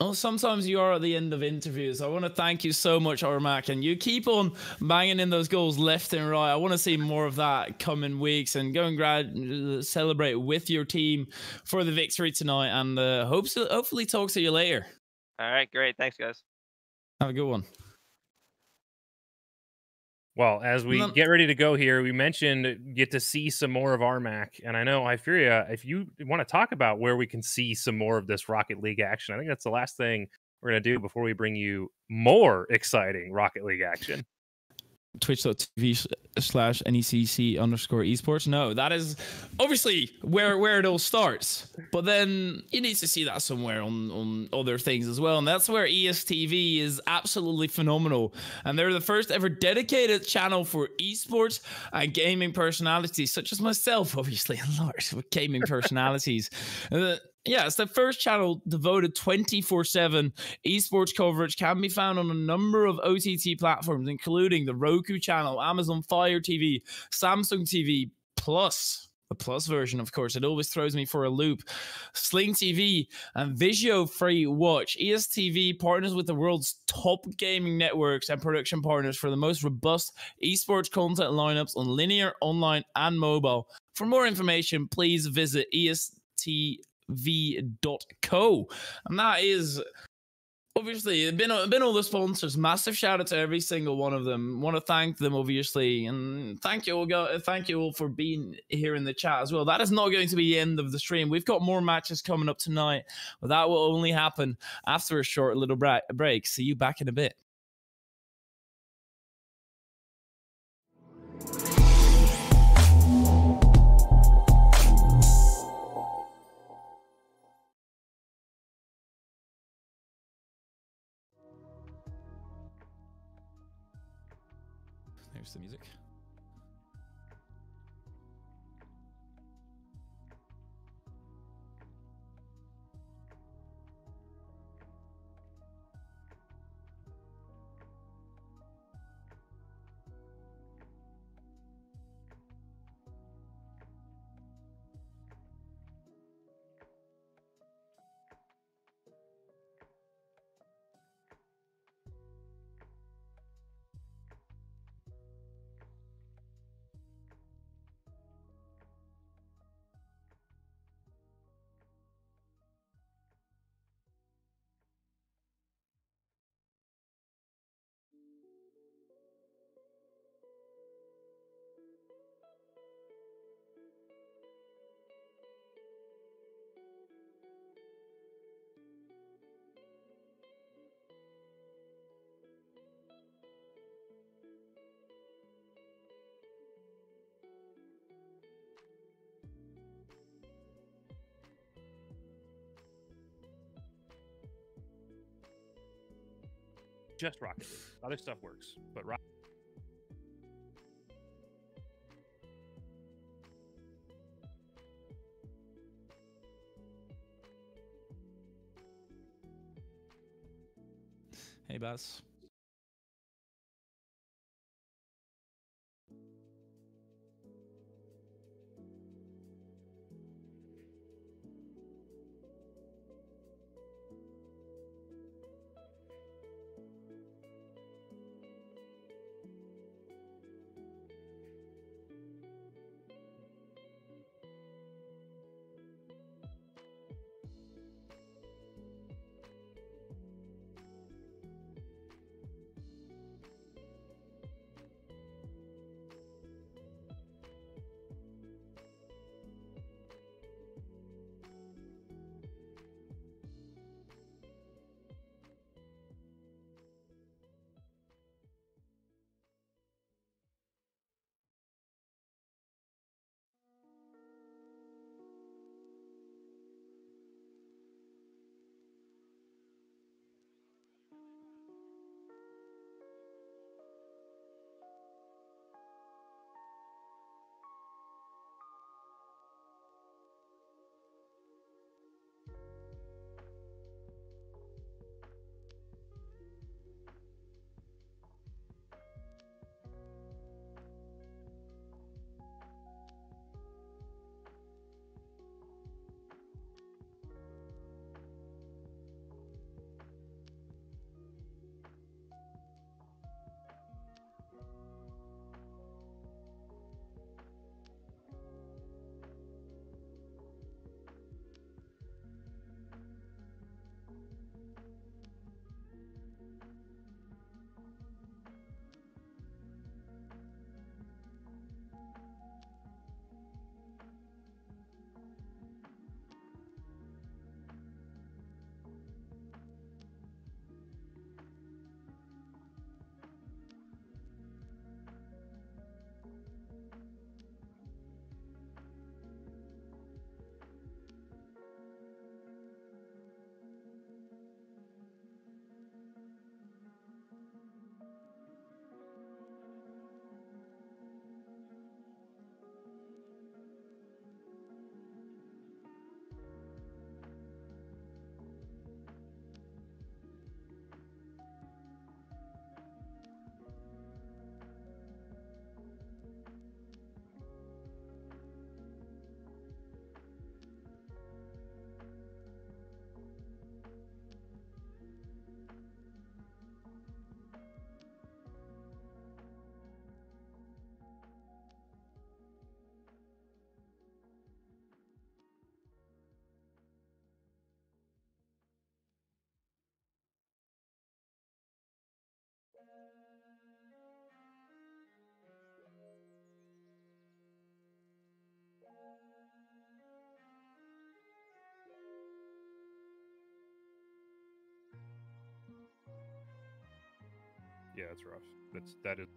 Oh, sometimes you are at the end of interviews. I want to thank you so much, Armac, and you keep on banging in those goals left and right. I want to see more of that coming weeks and go and grad celebrate with your team for the victory tonight. And uh, hopes hopefully talk to you later. All right, great. Thanks, guys. Have a good one. Well, as we get ready to go here, we mentioned get to see some more of Armac. And I know, Ifuria, if you want to talk about where we can see some more of this Rocket League action, I think that's the last thing we're going to do before we bring you more exciting Rocket League action twitch.tv slash necc underscore esports. No that is obviously where where it all starts. But then you need to see that somewhere on on other things as well. And that's where estv is absolutely phenomenal. And they're the first ever dedicated channel for esports and gaming personalities such as myself obviously a lot of gaming personalities. Uh, yeah, it's the first channel devoted 24 7. Esports coverage can be found on a number of OTT platforms, including the Roku channel, Amazon Fire TV, Samsung TV, Plus. The plus version, of course, it always throws me for a loop. Sling TV and Vizio Free Watch. ESTV partners with the world's top gaming networks and production partners for the most robust esports content lineups on linear, online, and mobile. For more information, please visit EST v.co. And that is obviously been been all the sponsors. Massive shout out to every single one of them. Want to thank them obviously, and thank you all. Thank you all for being here in the chat as well. That is not going to be the end of the stream. We've got more matches coming up tonight, but that will only happen after a short little break. See you back in a bit. There's the music. Just Rocket League. Other stuff works, but Rocket. Hey, Buzz. Yeah, it's rough. That's that is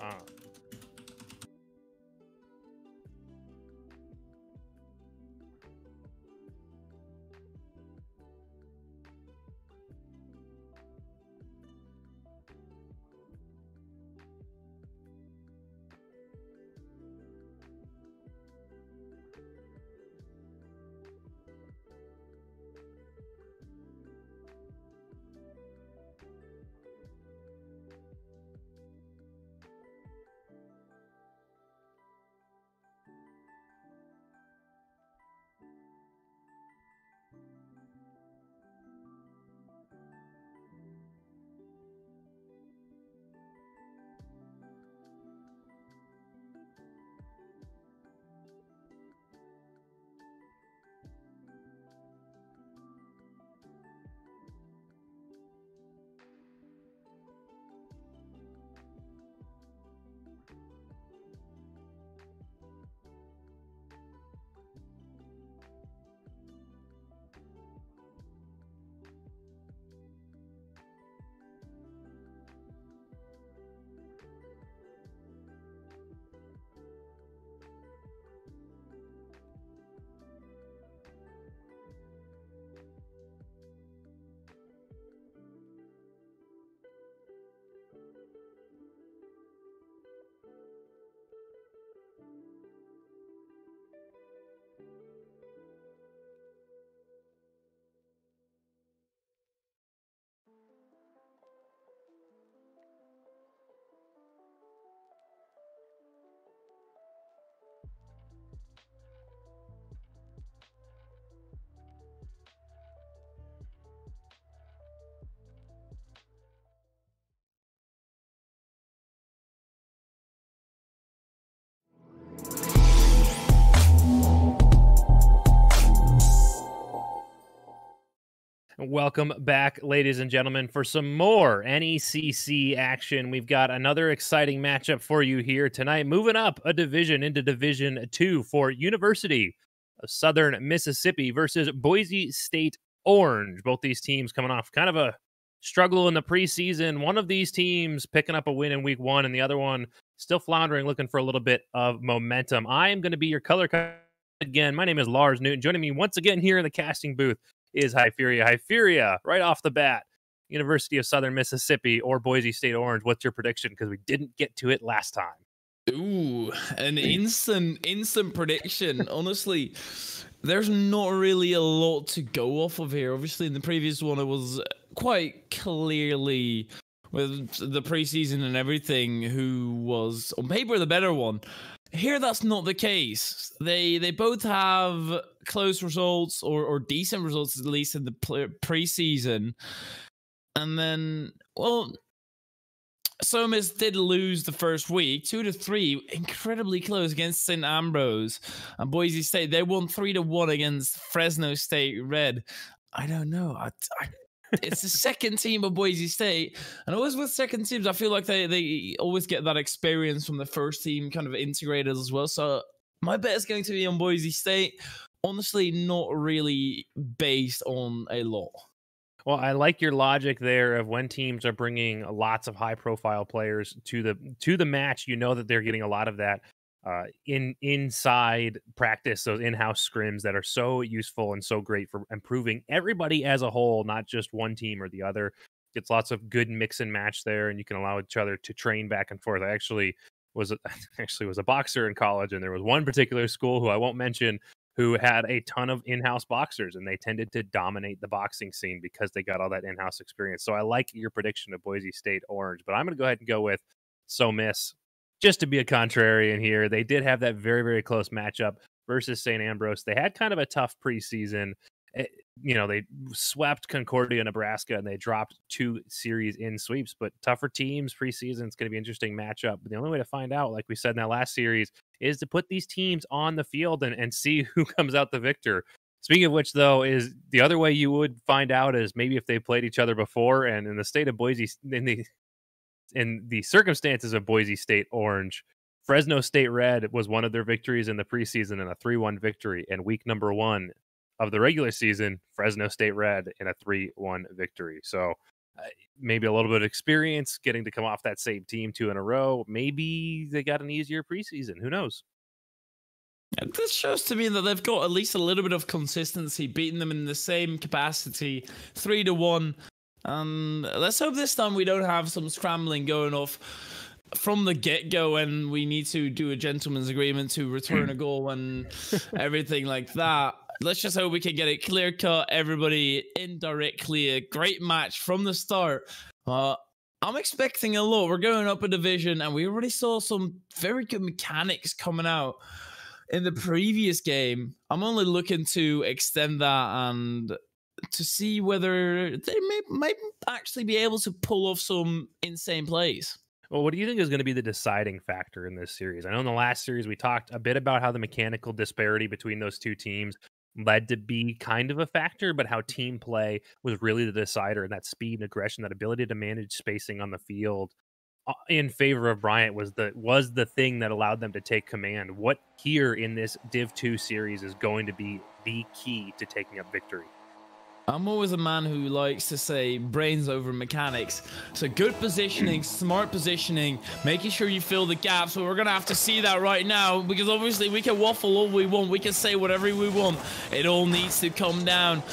Ah. Welcome back, ladies and gentlemen, for some more NECC action. We've got another exciting matchup for you here tonight. Moving up a division into Division Two for University of Southern Mississippi versus Boise State Orange. Both these teams coming off kind of a struggle in the preseason. One of these teams picking up a win in week one, and the other one still floundering, looking for a little bit of momentum. I am going to be your color again. My name is Lars Newton. Joining me once again here in the casting booth is Ifuria. Ifuria, right off the bat, University of Southern Mississippi or Boise State Orange. What's your prediction? Because we didn't get to it last time. Ooh, an instant, instant prediction. <laughs> Honestly, there's not really a lot to go off of here. Obviously, in the previous one, it was quite clearly with the preseason and everything who was on paper the better one. Here, that's not the case. They they both have close results or, or decent results at least in the preseason, and then well, SOMIS did lose the first week, two to three, incredibly close against St. Ambrose and Boise State. They won three to one against Fresno State Red. I don't know. I, I, it's the second team of Boise State, and always with second teams, I feel like they they always get that experience from the first team kind of integrated as well. So my bet is going to be on Boise State. Honestly, not really based on a lot. Well, I like your logic there of when teams are bringing lots of high profile players to the to the match, you know that they're getting a lot of that uh, in inside practice, those in-house scrims that are so useful and so great for improving everybody as a whole, not just one team or the other. Gets lots of good mix and match there, and you can allow each other to train back and forth. I actually was a, <laughs> actually was a boxer in college, and there was one particular school who I won't mention who had a ton of in-house boxers, and they tended to dominate the boxing scene because they got all that in-house experience. So I like your prediction of Boise State Orange, but I'm going to go ahead and go with SOMIS just to be a contrarian here, they did have that very, very close matchup versus St. Ambrose. They had kind of a tough preseason. It, eh, you know, they swept Concordia, Nebraska, and they dropped two series in sweeps. But tougher teams preseason, it's going to be an interesting matchup. But the only way to find out, like we said in that last series, is to put these teams on the field and, and see <laughs> who comes out the victor. Speaking of which, though, is the other way you would find out is maybe if they played each other before. And in the state of Boise, in the in the circumstances of Boise State Orange, Fresno State Red was one of their victories in the preseason and a 3 1 victory. And week number one of the regular season, Fresno State Red in a 3 1 victory. So uh, maybe a little bit of experience getting to come off that same team two in a row. Maybe they got an easier preseason. Who knows? This shows to me that they've got at least a little bit of consistency, beating them in the same capacity, three to one and let's hope this time we don't have some scrambling going off from the get go and we need to do a gentleman's agreement to return a goal and <laughs> everything like that. Let's just hope we can get it clear cut, everybody indirectly. A great match from the start. Uh, I'm expecting a lot. We're going up a division and we already saw some very good mechanics coming out in the previous game. I'm only looking to extend that and to see whether they may might actually be able to pull off some insane plays. Well, what do you think is going to be the deciding factor in this series? I know in the last series we talked a bit about how the mechanical disparity between those two teams led to be kind of a factor, but how team play was really the decider and that speed and aggression, that ability to manage spacing on the field uh, in favor of Bryant was the was the thing that allowed them to take command. What here in this Div 2 series is going to be the key to taking up victory? I'm always a man who likes to say brains over mechanics. So good positioning, smart positioning, making sure you fill the gaps. So we're going to have to see that right now because obviously we can waffle all we want. We can say whatever we want. It all needs to come down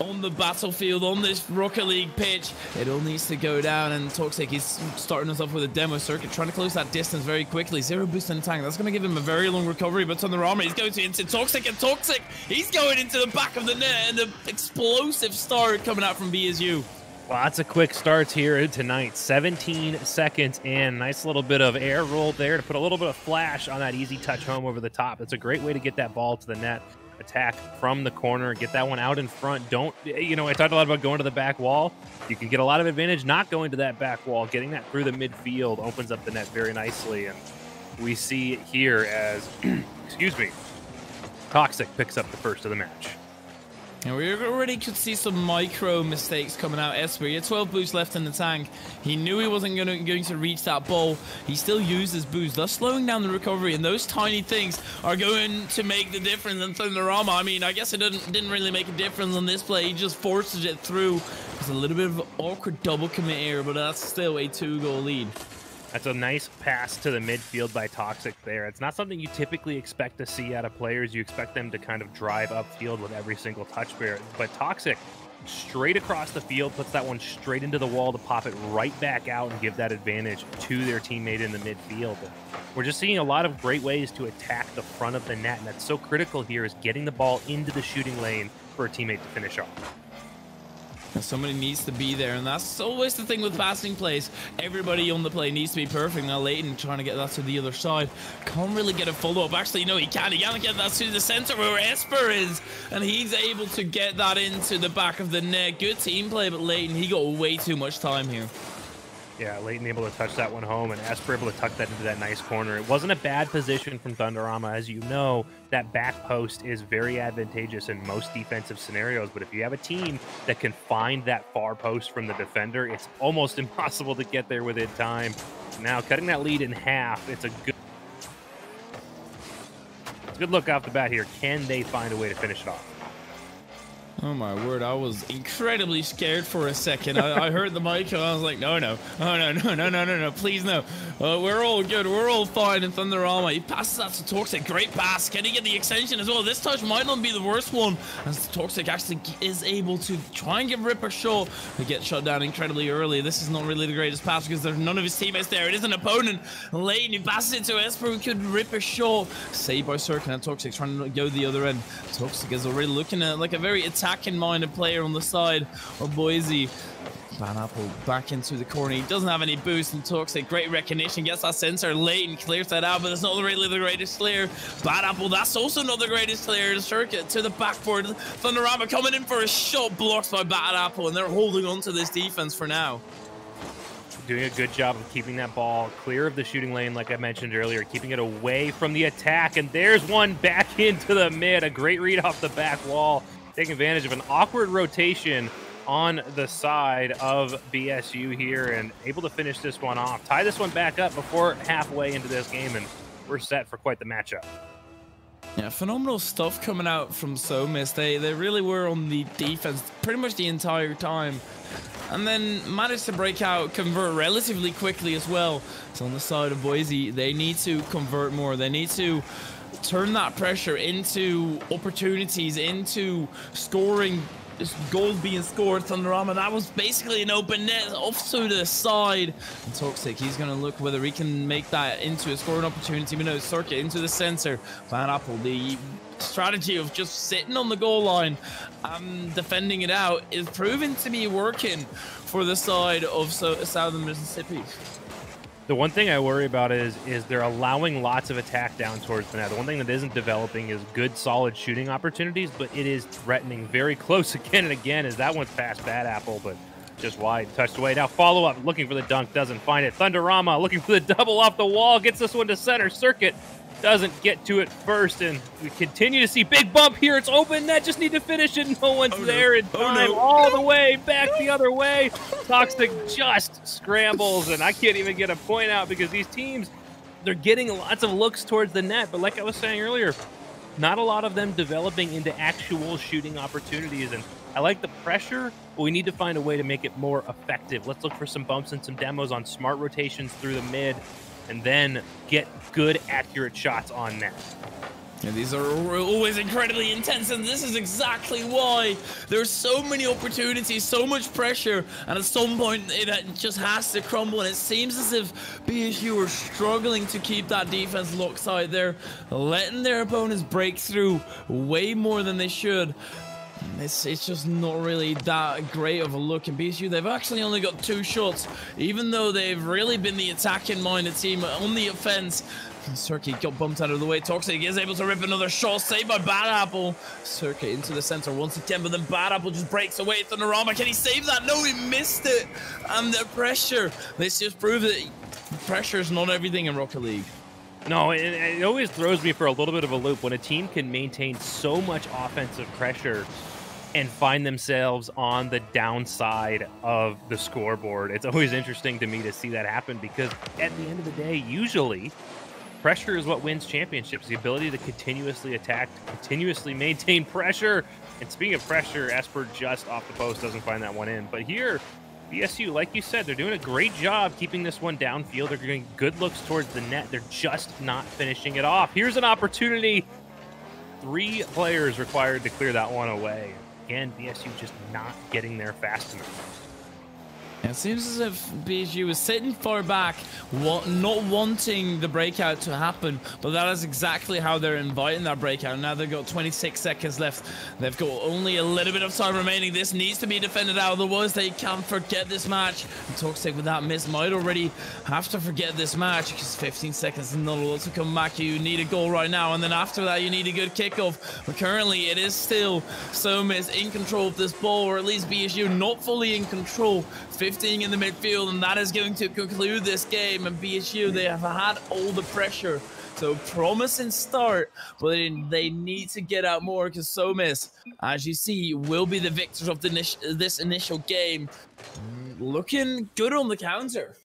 on the battlefield on this Rocket League pitch. It all needs to go down, and Toxic is starting us off with a demo circuit, trying to close that distance very quickly. Zero boost in tank. That's going to give him a very long recovery, but on the armor, he's going to into Toxic, and Toxic, he's going into the back of the net, and the explosive start coming out from BSU. Lots of quick starts here tonight. 17 seconds in. Nice little bit of air roll there to put a little bit of flash on that easy touch home over the top. It's a great way to get that ball to the net attack from the corner, get that one out in front. Don't, you know, I talked a lot about going to the back wall. You can get a lot of advantage not going to that back wall. Getting that through the midfield opens up the net very nicely. And we see it here as, <clears throat> excuse me, Toxic picks up the first of the match. And we already could see some micro mistakes coming out. Esper, he had 12 boosts left in the tank. He knew he wasn't gonna, going to reach that ball. He still used his boost, thus slowing down the recovery. And those tiny things are going to make the difference in Thunderama. I mean, I guess it didn't, didn't really make a difference on this play. He just forces it through. It's a little bit of awkward double commit here, but that's still a two-goal lead. That's a nice pass to the midfield by Toxic there. It's not something you typically expect to see out of players. You expect them to kind of drive upfield with every single touch bear. But Toxic, straight across the field, puts that one straight into the wall to pop it right back out and give that advantage to their teammate in the midfield. We're just seeing a lot of great ways to attack the front of the net, and that's so critical here is getting the ball into the shooting lane for a teammate to finish off. Somebody needs to be there, and that's always the thing with passing plays. Everybody on the play needs to be perfect. Now Leighton trying to get that to the other side. Can't really get a follow-up. Actually, no, he can. He can't get that to the center where Esper is, and he's able to get that into the back of the net. Good team play, but Leighton, he got way too much time here. Yeah, Leighton able to touch that one home, and Esper able to tuck that into that nice corner. It wasn't a bad position from Thunderama. As you know, that back post is very advantageous in most defensive scenarios, but if you have a team that can find that far post from the defender, it's almost <laughs> impossible to get there within time. Now, cutting that lead in half, it's a good it's a good look off the bat here. Can they find a way to finish it off? Oh my word, I was incredibly scared for a second. I, I heard the mic and I was like, no, no, oh, no, no, no, no, no, no, please no. Uh, we're all good, we're all fine in Armor He passes that to Toxic, great pass. Can he get the extension as well? This touch might not be the worst one as Toxic actually is able to try and give Ripper shot. He gets shut down incredibly early. This is not really the greatest pass because there's none of his teammates there. It is an opponent. Lane, he passes it to Esper who could rip a shot. Saved by Circle and Toxic trying to go the other end. Toxic is already looking at like a very attack attacking-minded player on the side of Boise. Bad Apple back into the corner. He doesn't have any boost and Toxic. Great recognition. Gets that sensor late and clears that out, but it's not really the greatest clear. Bad Apple, that's also not the greatest clear. The circuit to the backboard. Thunderama coming in for a shot blocked by Bad Apple, and they're holding on to this defense for now doing a good job of keeping that ball clear of the shooting lane, like I mentioned earlier, keeping it away from the attack. And there's one back <laughs> into the mid. A great read off the back wall taking advantage of an awkward rotation on the side of BSU here and able to finish this one off. Tie this one back up before halfway into this game, and we're set for quite the matchup. Yeah, phenomenal stuff coming out from SoMIS. They they really were on the defense pretty much the entire time. And then managed to break out, convert relatively quickly as well. So on the side of Boise, they need to convert more. They need to turn that pressure into opportunities, into scoring goals being scored. Thunderama, that was basically an open net off to the side. And Toxic, he's going to look whether he can make that into a scoring opportunity. We know Circuit into the center. Bad Apple, the strategy of just sitting on the goal line and defending it out is proven to be working for the side of Southern Mississippi. The one thing I worry about is is they're allowing lots of attack down towards the net. The one thing that isn't developing is good, solid shooting opportunities, but it is threatening very <laughs> close again and again. As that one's past Bad Apple, but just wide, touched away. Now follow up, looking for the dunk, doesn't find it. Thunderama looking for the <laughs> double off the wall, gets this one to center circuit, doesn't get to it first, and we continue to see big bump here. It's open net, just need to finish it. No one's oh, there in oh, time. Oh, no. All the way back the other way. Toxic just scrambles, and I can't even get a point out because these teams, they're getting lots of looks towards the net. But like I was saying earlier, not a lot of them developing into actual shooting opportunities. And I like the pressure, but we need to find a way to make it more effective. Let's look for some bumps and some demos on smart rotations through the mid and then get good, accurate shots on net. Yeah, these are always incredibly intense, and this is exactly why there's so many opportunities, so much pressure, and at some point it uh, just has to crumble. And it seems as if BSU are struggling to keep that defense locked out there, letting their opponents break through way more than they should. It's, it's just not really that great of a look in BSU. They've actually only got two shots, even though they've really been the attacking-minded team on the offense. Circuit got bumped out of the way. Toxic is able to rip another shot, saved by Bad Apple. Circuit into the center once again, but then Bad Apple just breaks away. Thunderama, can he save that? No, he missed it. And the pressure. This just proves that pressure is not everything in Rocket League. No, it, it always throws me for a little bit of a loop when a team can maintain so much offensive pressure and find themselves on the downside of the scoreboard. It's always interesting to me to see that happen because at the end of the day, usually pressure is what wins championships. The ability to continuously attack, continuously <laughs> maintain pressure. And speaking of pressure, Esper just off the post doesn't find that one in. But here, BSU, like you said, they're doing a great job keeping this one downfield. They're getting good looks towards the net. They're just not finishing it off. Here's an opportunity. Three players required to clear that one away. Again, BSU just not getting there fast enough. It seems as if BSU was sitting far back, not wanting the breakout to happen, but that is exactly how they're inviting that breakout. Now they've got 26 seconds left. They've got only a little bit of time remaining. This needs to be defended out. Otherwise, they can't forget this match. And Toxic with that miss might already have to forget this match because 15 seconds is not a lot to come back. You need a goal right now, and then after that, you need a good kickoff. But currently, it is still Somis in control of this ball, or at least BSU not fully in control. 15 in the midfield, and that is going to conclude this game. And BSU, they have had all the pressure. So promising start, but they, they need to get out more because Somis, as you see, will be the victors of the, this initial game. Looking good on the counter.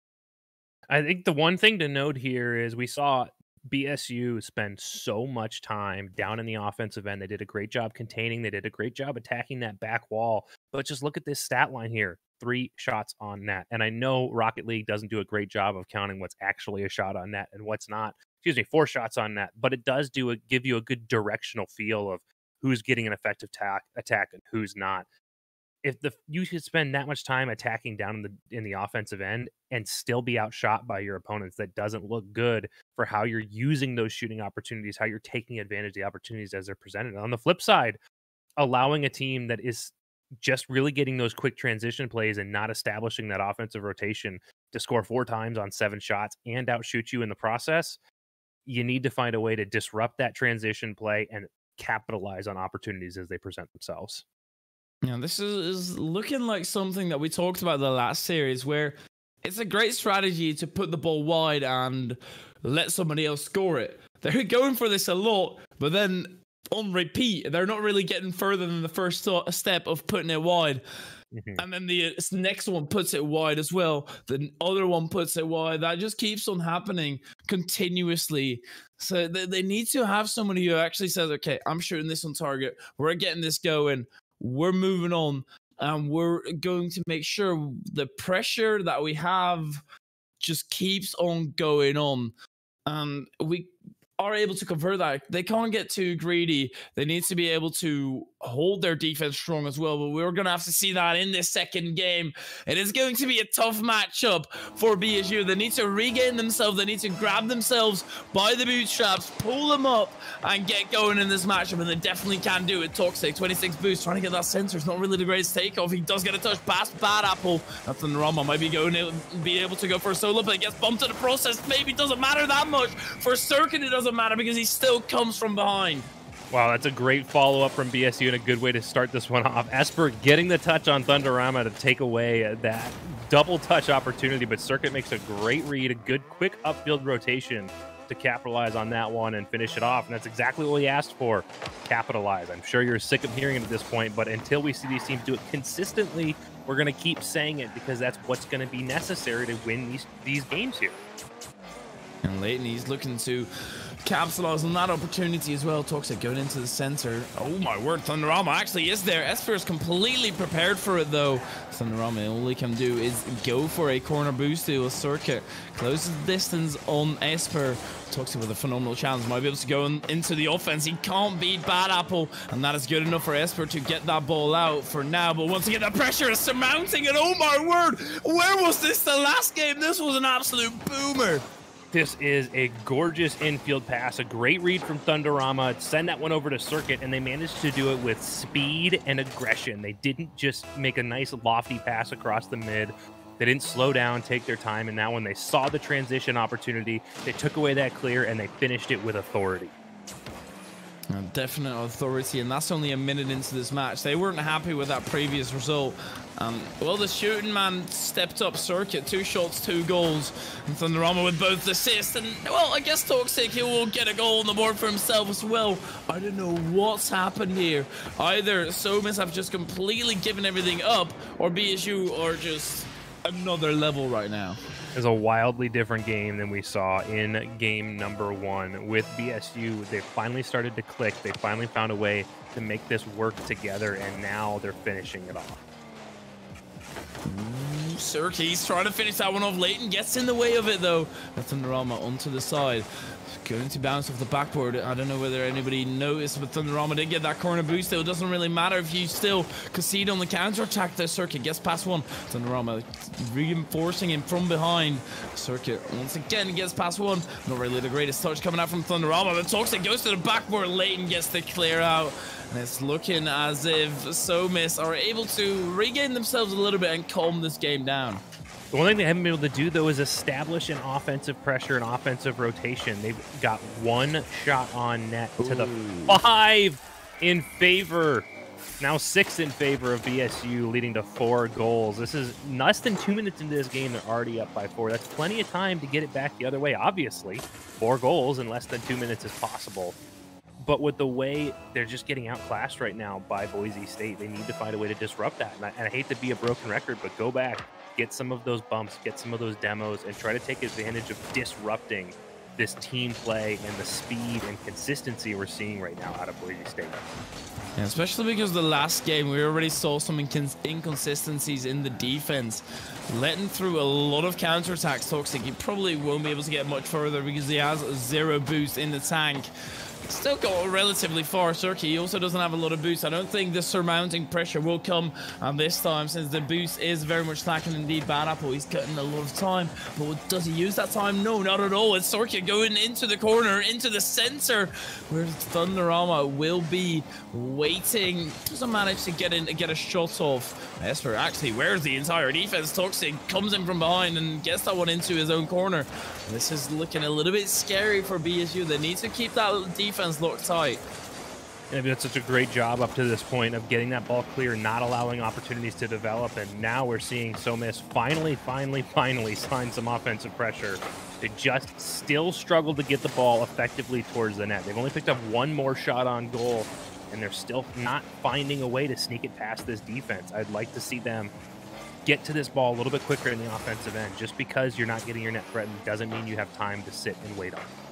I think the one thing to note here is we saw BSU spend so much time down in the offensive end. They did a great job containing, they did a great job attacking that back wall. But just look at this stat line here three shots on net. And I know Rocket League doesn't do a great job of counting what's actually a shot on net and what's not. Excuse me, four shots on net, but it does do a, give you a good directional feel of who's getting an effective attack, attack and who's not. If the you could spend that much time attacking down in the in the offensive end and still be outshot by your opponents, that doesn't look good for how you're using those shooting opportunities, how you're taking advantage of the opportunities as they're presented. On the flip side, allowing a team that is just really getting those quick transition plays and not establishing that offensive rotation to score four times on seven shots and outshoot you in the process, you need to find a way to disrupt that transition play and capitalize on opportunities as they present themselves. Yeah, this is, is looking like something that we talked about the last series where it's a great strategy to put the ball wide and let somebody else score it. They're <laughs> going for this a lot, but then on repeat. They're not really getting further than the first step of putting it wide. Mm-hmm. And then the next one puts it wide as well. The other one puts it wide. That just keeps on happening continuously. So they, they need to have somebody who actually says, okay, I'm shooting this on target. We're getting this going. We're moving on. And we're going to make sure the pressure that we have just keeps on going on. And we are able to convert that. They can't get too greedy. They need to be able to hold their defense strong as well. But we're going to have to see that in this second game. It is going to be a tough matchup for BSU. They need to regain themselves. They need to grab themselves by the bootstraps, pull them up, and get going in this matchup. And they definitely can do it. Toxic, 26 boost, trying to get that center. It's not really the greatest takeoff. He does get a touch past Bad Apple. That's the Rama might be going to be able to go for a solo, but it gets bumped in the process. Maybe doesn't matter that much. For Circuit, it doesn't doesn't matter because he still comes from behind. Wow, that's a great follow up from BSU and a good way to start this one <laughs> off. Esper getting the touch on Thunderama to take away that double touch opportunity, but Circuit makes a great read, a good quick upfield rotation to capitalize on that one and finish it off. And that's exactly what we asked for capitalize. I'm sure you're sick of hearing it at this point, but until we see these teams do it consistently, we're going to keep saying it because that's what's going to be necessary to win these, these games here. And Leighton, he's looking to capitalize on that opportunity as well. Toxic going into the center. Oh my word, Thunderama actually is there. Esper is completely prepared for it though. Thunderama, all he can do is go for a corner boost to a circuit. Closes the distance on Esper. Toxic with a phenomenal chance. Might be able to go in, into the offense. He can't beat Bad Apple. And that is good enough for Esper to get that ball out for now. But once again, the pressure is surmounting it. Oh my word. Where was this the last game? This was an absolute boomer. This is a gorgeous infield pass, a great read from Thunderama. Send that one over to Circuit, and they managed to do it with speed and aggression. They didn't just make a nice lofty pass across the mid. They didn't slow down, take their time, and now when they saw the transition opportunity, they took away that clear and they finished it with authority. Definite authority, and that's only a minute into this match. They weren't happy with that previous result. Um, well, the shooting man stepped up circuit, two shots, two goals, and Thunderama with both assists. And well, I guess Toxic he will get a goal on the board for himself as well. I don't know what's happened here. Either Somis have just completely given everything up, or BSU are just another level right now It's a wildly different game than we saw in game number one. With BSU, they finally started to click. They finally found a way to make this work together, and now they're finishing it off. Circuit's trying to finish that one off. Leighton gets in the way of it, though. That's Thunderama onto the side. Going to bounce off the backboard. I don't know whether anybody noticed, but Thunderama did get that corner boost. Though. It doesn't really matter if you still concede on the counter attack. The circuit gets past one. Thunderama reinforcing him from behind. Circuit once again gets past one. Not really the greatest touch coming out from Thunderama. The Toxic goes to the backboard. Leighton gets the clear out. And it's looking as if Somis are able to regain themselves a little bit and calm this game down. The one thing they haven't been able to do, though, is establish an offensive pressure and offensive rotation. They've got one shot on net to the five in favor. Now six in favor of BSU, leading to four goals. This is less than two minutes into this game. They're already up by four. That's plenty of time to get it back the other way, obviously. Four goals in less than two minutes is possible. But with the way they're just getting outclassed right now by Boise State, they need to find a way to disrupt that. And I, and I hate to be a broken record, but go back get some of those bumps, get some of those demos, and try to take advantage of disrupting this team play and the speed and consistency we're seeing right now out of Boise State. Yeah, especially because the last game we already saw some inconsistencies in the defense, letting through a lot of counterattacks. Toxic, he probably won't be able to get much further because he has zero boost in the tank. Still got a relatively far circuit. He also doesn't have a lot of boost. I don't think the surmounting pressure will come on this time since the boost is very much lacking indeed. Bad Apple, he's cutting a lot of time. But does he use that time? No, not at all. It's Circuit going into the corner, into the center, where Thunderama will be waiting. Doesn't manage to get in, to get a shot off. Esper actually wears the entire defense. Toxic comes in from behind and gets that one into his own corner. This is looking a little bit scary for BSU. They need to keep that defense locked tight. They've done such a great job up to this point of getting that ball clear, not allowing opportunities to develop, and now we're seeing Somis finally, finally, <laughs> finally sign some offensive pressure. They just still struggle to get the ball effectively towards the net. They've only picked up one more shot on goal, and they're still not finding a way to sneak it past this defense. I'd like to see them get to this ball a little bit quicker in the offensive end. Just because you're not getting your net threatened doesn't mean you have time to sit and wait on it.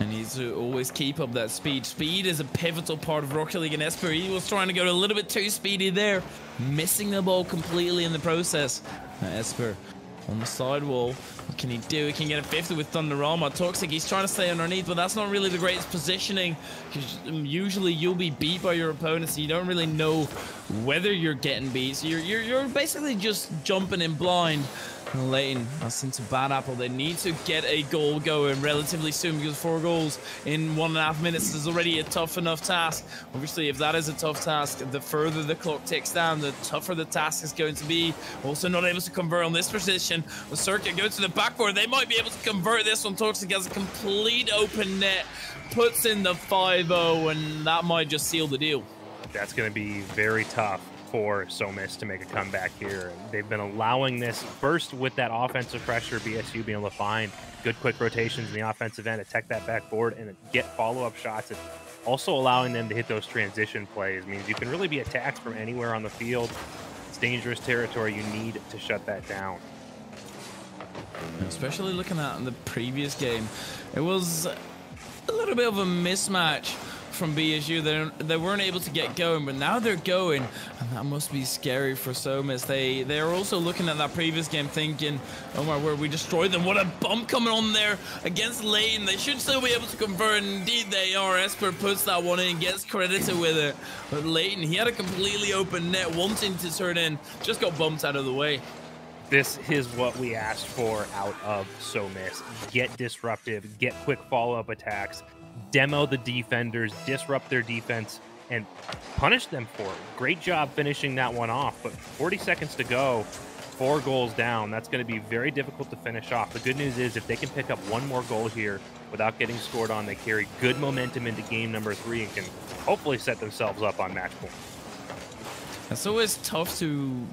And needs to always keep up that speed. Speed is a pivotal part of Rocket League and Esper. He was trying to go a little bit too speedy there, missing the ball completely in the process. Uh, Esper on the sidewall. What can he do? He can get a 50 with Thunderama. Toxic, he's trying to stay underneath, but that's not really the greatest positioning. Um, usually you'll be beat by your opponents, so you don't really know whether you're getting beat. So you're, you're, you're basically just jumping in blind. Leighton, that's into Bad Apple. They need to get a goal going relatively soon because four goals in one and a half minutes is already a tough enough task. Obviously, if that is a tough task, the further the clock ticks down, the tougher the task is going to be. Also, not able to convert on this position. The circuit goes to the backboard. They might be able to convert this one. Toxic has a complete open net, puts in the 5 0, and that might just seal the deal. That's going to be very tough for Somis to make a comeback here. They've been allowing this first with that offensive pressure, BSU being able to find good quick rotations in the offensive end, attack that backboard, and get follow-up shots. And also allowing them to hit those transition plays means you can really be attacked from anywhere on the field. It's dangerous territory. You need to shut that down. Especially looking at the previous game, it was a little bit of a mismatch from BSU. They, they weren't able to get going, but now they're going, and that must be scary for Somis. They they are also looking at that previous game thinking, oh my word, we destroyed them. What a bump coming on there against Leighton. They should still be able to convert, indeed they are. Esper puts that one in, gets credited with it. But Leighton, he had a completely open net, wanting to turn in, just got bumped out of the way this is what we asked for out of Somis. Get disruptive, get quick follow-up attacks, demo the defenders, disrupt their defense, and punish them for it. Great job finishing that one off. But 40 seconds to go. four goals down. That's going to be very difficult to finish off. The good news is if they can pick up one more goal here without getting scored on, they carry good momentum into game number three and can hopefully set themselves up on match point. It's always tough to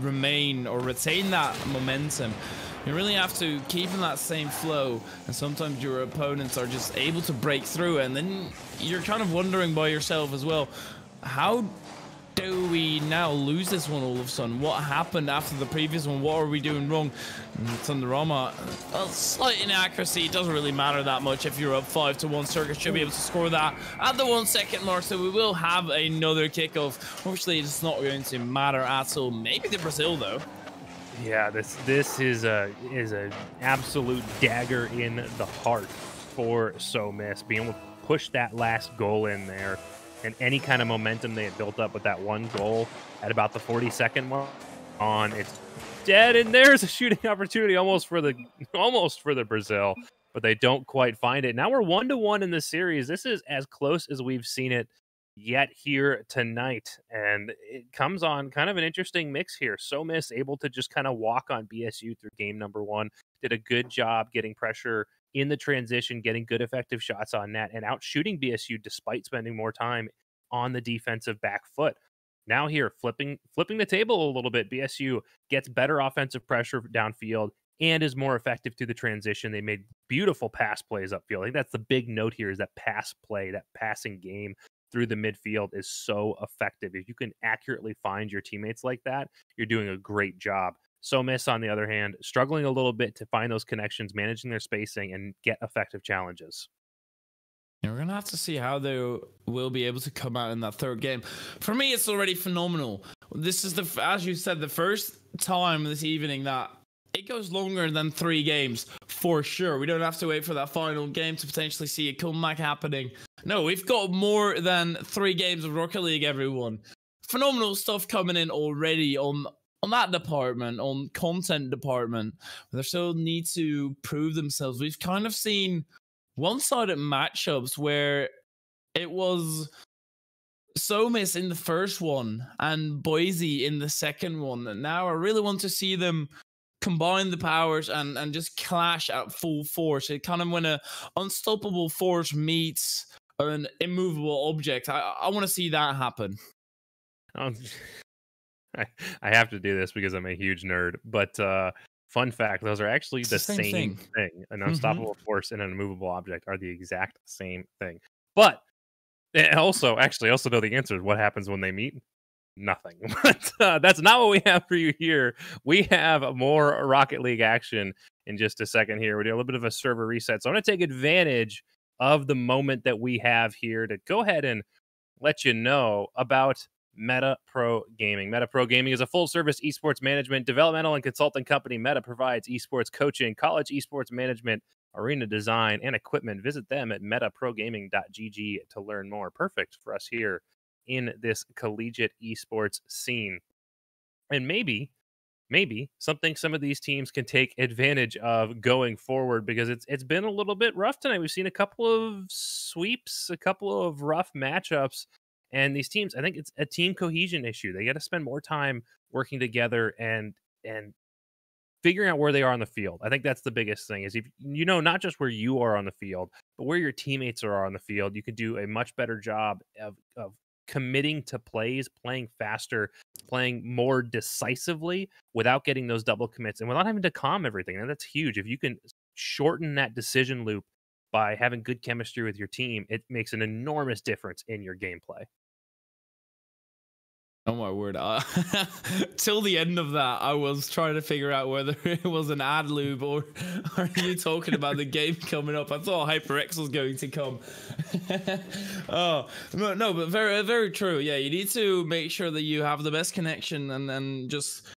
remain or retain that momentum. You really have to keep in that same flow, and sometimes your opponents are just able to break through, and then you're kind of wondering by yourself as well, how do we now lose this one all of a sudden? What happened after the previous one? What are we doing wrong? Thunderama, well, slight inaccuracy. It doesn't really matter that much if you're up 5 to 1. Circuit should be able to score that at the one second mark, so we will have another kickoff. Obviously, it's not going to matter at all. Maybe the Brazil, though. Yeah, this this is a is a absolute dagger in the heart for So Miss being able to push that last goal in there and any kind of momentum they had built up with that one goal at about the 42nd mark on it's dead and there's a shooting <laughs> opportunity almost for the <laughs> almost for the Brazil but they don't quite find it. Now we're 1 to 1 in the series. This is as close as we've seen it yet here tonight and it comes on kind of an interesting mix here. So Miss able to just kind of walk on BSU through game number 1. Did a good job getting pressure in the transition, getting good effective shots on net, and out shooting BSU despite spending more time on the defensive back foot. Now here, flipping flipping the table a little bit, BSU gets better offensive pressure downfield and is more effective to the transition. They made beautiful pass plays upfield. I think that's the big note here is that pass play, that passing game through the midfield is so effective. If you can accurately find your teammates like that, you're doing a great job. So Miss, on the other hand, struggling a little bit to find those connections, managing their spacing, and get effective challenges. Yeah, we're gonna have to see how they will be able to come out in that third game. For me, it's already phenomenal. This is the, as you said, the first time this evening that it goes longer than three games for sure. We don't have to wait for that final game to potentially see a comeback happening. No, we've got more than three games of Rocket League, everyone. Phenomenal stuff coming in already on on that department, on content department, they still need to prove themselves. We've kind of seen one-sided matchups where it was Somis in the first one and Boise in the second one. And now I really want to see them combine the powers and, and just clash at full force. It kind of when a unstoppable force meets an immovable object. I, I want to see that happen. Um, <laughs> I, I have to do this because I'm a huge nerd. But uh, fun fact: those are actually the, the, same, same thing. thing. An mm-hmm. unstoppable mm-hmm. force and an immovable object are the exact same thing. But also, actually, also know the answer. What happens when they meet? Nothing. <laughs> but uh, that's not what we have for you here. We have more Rocket League action in just a second here. We do a little bit of a server reset. So I'm going to take advantage of the moment that we have here to go ahead and let you know about Meta Pro Gaming. Meta Pro Gaming is a full service esports management, developmental, and consulting company. Meta provides esports coaching, college esports management, arena design, and equipment. Visit them at metaprogaming.gg to learn more. Perfect for us here in this collegiate esports scene. And maybe, maybe something some of these teams can take advantage of going forward because it's it's been a little bit rough tonight. We've seen a couple of sweeps, a couple of rough matchups and these teams, I think it's a team cohesion issue. They got to spend more time working together and and figuring out where they are on the field. I think that's the biggest thing is if you know not just where you are on the field, but where your teammates are on the field, you can do a much better job of of committing to plays, playing faster, playing more decisively without getting those double commits and without having to calm everything. And that's huge. If you can shorten that decision loop by having good chemistry with your team, it makes an enormous difference in your gameplay. Oh my word! Uh, <laughs> till the end of that, I was trying to figure out whether <laughs> it was an ad lib or <laughs> are you talking about the game coming up? I thought HyperX was going to come. oh no, no, but very, very true. Yeah, you need to make sure that you have the best connection and then just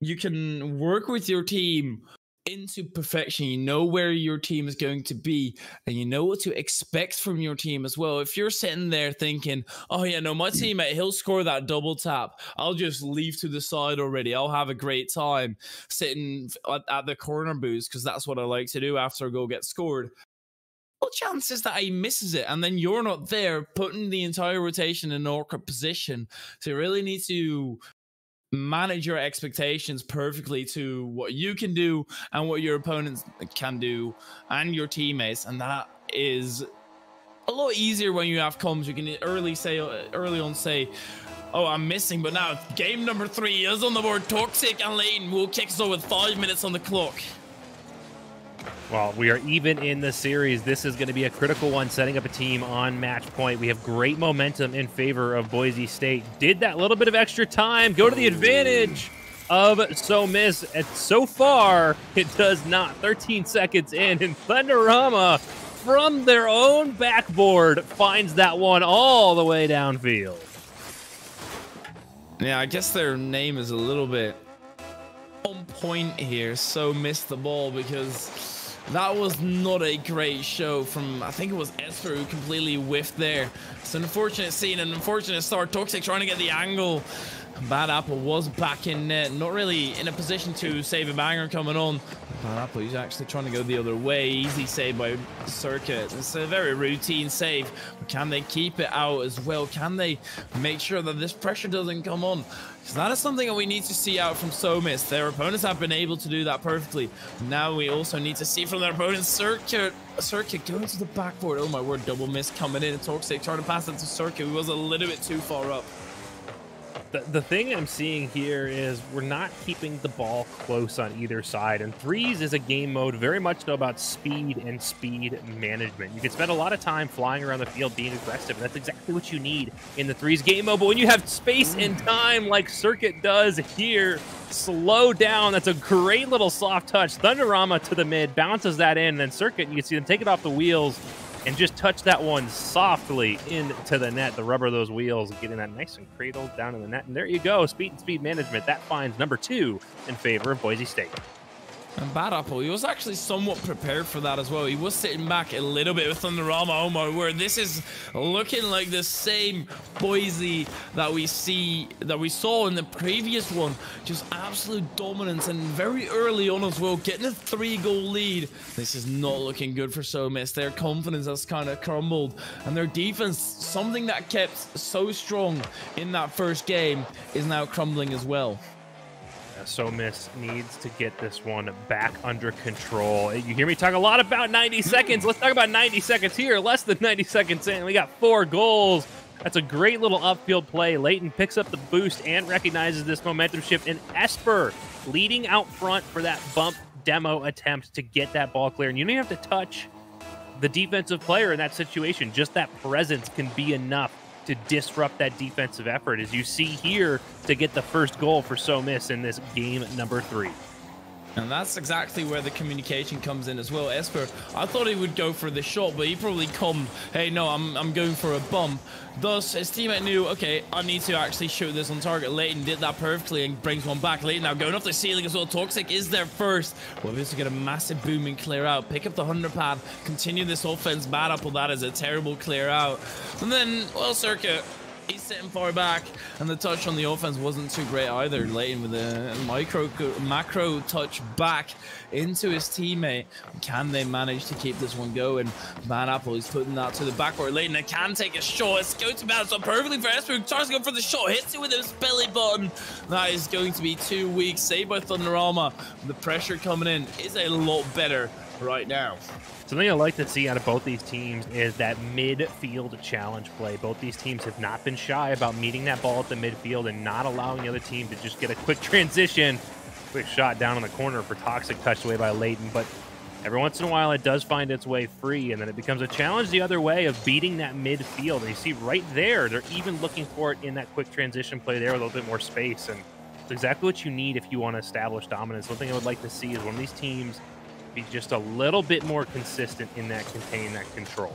you can work with your team into perfection. You know where your team is going to be, and you know what to expect from your team as well. If you're sitting there thinking, "Oh yeah, no, my mm. teammate he'll score that double tap. I'll just leave to the side already. I'll have a great time sitting at, at the corner booths because that's what I like to do after a goal gets scored." Well, chances that he misses it, and then you're not there, putting the entire rotation in an awkward position. So you really need to manage your expectations perfectly to what you can do and what your opponents can do and your teammates and that is a lot easier when you have comms. You can early say early on say oh i'm missing but now game number three is on the board. Toxic and Layton will kick us off with five minutes on the clock well, we are even in the series. This is going to be a critical one, setting up a team on match point. We have great momentum in favor of Boise State. Did that little bit of extra time go to the advantage of Somis? And so far, it does not. 13 seconds in, and Thunderama from their own backboard finds that one all the way downfield. Yeah, I guess their name is a little bit on point here. So missed the ball because that was not a great show from, I think it was esper who completely whiffed there. It's an unfortunate scene, an unfortunate start. Toxic trying to get the angle. Bad Apple was back in net, not really in a position to save a banger coming on. Bad Apple, he's actually trying to go the other way. Easy save by Circuit. It's a very routine save. Can they keep it out as well? Can they make sure that this pressure doesn't come on? Because that is something that we need to see out from Somis. Their opponents have been able to do that perfectly. Now we also need to see from their opponents Circuit. Circuit going to the backboard. Oh my word, double miss coming in. Toxic trying to pass it to Circuit. He was a little bit too far up the, the thing I'm seeing here is we're not keeping the ball close on either side. And threes is a game mode very much about speed and speed management. You can spend a lot of time flying around the field being aggressive. And that's exactly what you need in the threes game mode. But when you have space and time like Circuit does here, slow down. That's a great little soft touch. Thunderama to the mid, bounces that in, and then Circuit, you can see them take it off the wheels and just touch that one softly into the net, the rubber of those wheels, getting that nice and cradled down in the net. And there you go, speed and speed management. That finds number two in favor of Boise State. And Bad Apple, he was actually somewhat prepared for that as well. He was sitting back a little bit with Thunderama. Oh my word, this is looking like the same Boise that we see that we saw in the previous one. Just absolute dominance and very early on as well, getting a three-goal lead. This is not looking good for Somis. Their confidence has kind of crumbled, and their defense, something that kept so strong in that first game, is now crumbling as well. Somis needs to get this one back under control. You hear me talk a lot about 90 seconds. Let's talk about 90 seconds here. Less than 90 seconds in. We got four goals. That's a great little upfield play. Layton picks up the boost and recognizes this momentum shift. And Esper leading out front for that bump demo attempt to get that ball clear. And you don't even have to touch the defensive player in that situation. Just that presence can be enough to disrupt that defensive effort, as you see here to get the first goal for Somis in this game number three. And that's exactly where the communication comes in as well. Esper, I thought he would go for the shot, but he probably come, hey, no, I'm, I'm going for a bump. Thus, his teammate knew, okay, I need to actually shoot this on target. Leighton did that perfectly and brings one back. Leighton now going off the ceiling as well. Toxic is there first. Well, this to get a massive boom and clear out. Pick up the 100 pad, continue this offense. Bad apple, that is a terrible clear out. And then, well, Circuit he's sitting far back, and the touch on the offense wasn't too great either. Leighton with a micro macro touch back into his teammate. Can they manage to keep this one going? Bad Apple is putting that to the backboard. Leighton can take a shot. It's going to bounce up perfectly for Esper. Tries to go for the shot, hits it with his belly button. That is going to be too weak. Saved by Thunderama. The pressure coming in is a lot better right now. Something I like to see out of both these teams is that midfield challenge play. Both these teams have not been shy about meeting that ball at the midfield and not allowing the other team to just get a quick <laughs> transition, quick shot down in the corner for Toxic touched away by Layton. But every once in a while, it does find its way free, and then it becomes a challenge the other way of beating that midfield. And you see right there, they're even looking for it in that quick transition play there with a little bit more space. And it's exactly what you need if you want to establish dominance. One thing I would like to see is one of these teams – be just a little bit more consistent in that contain, that control.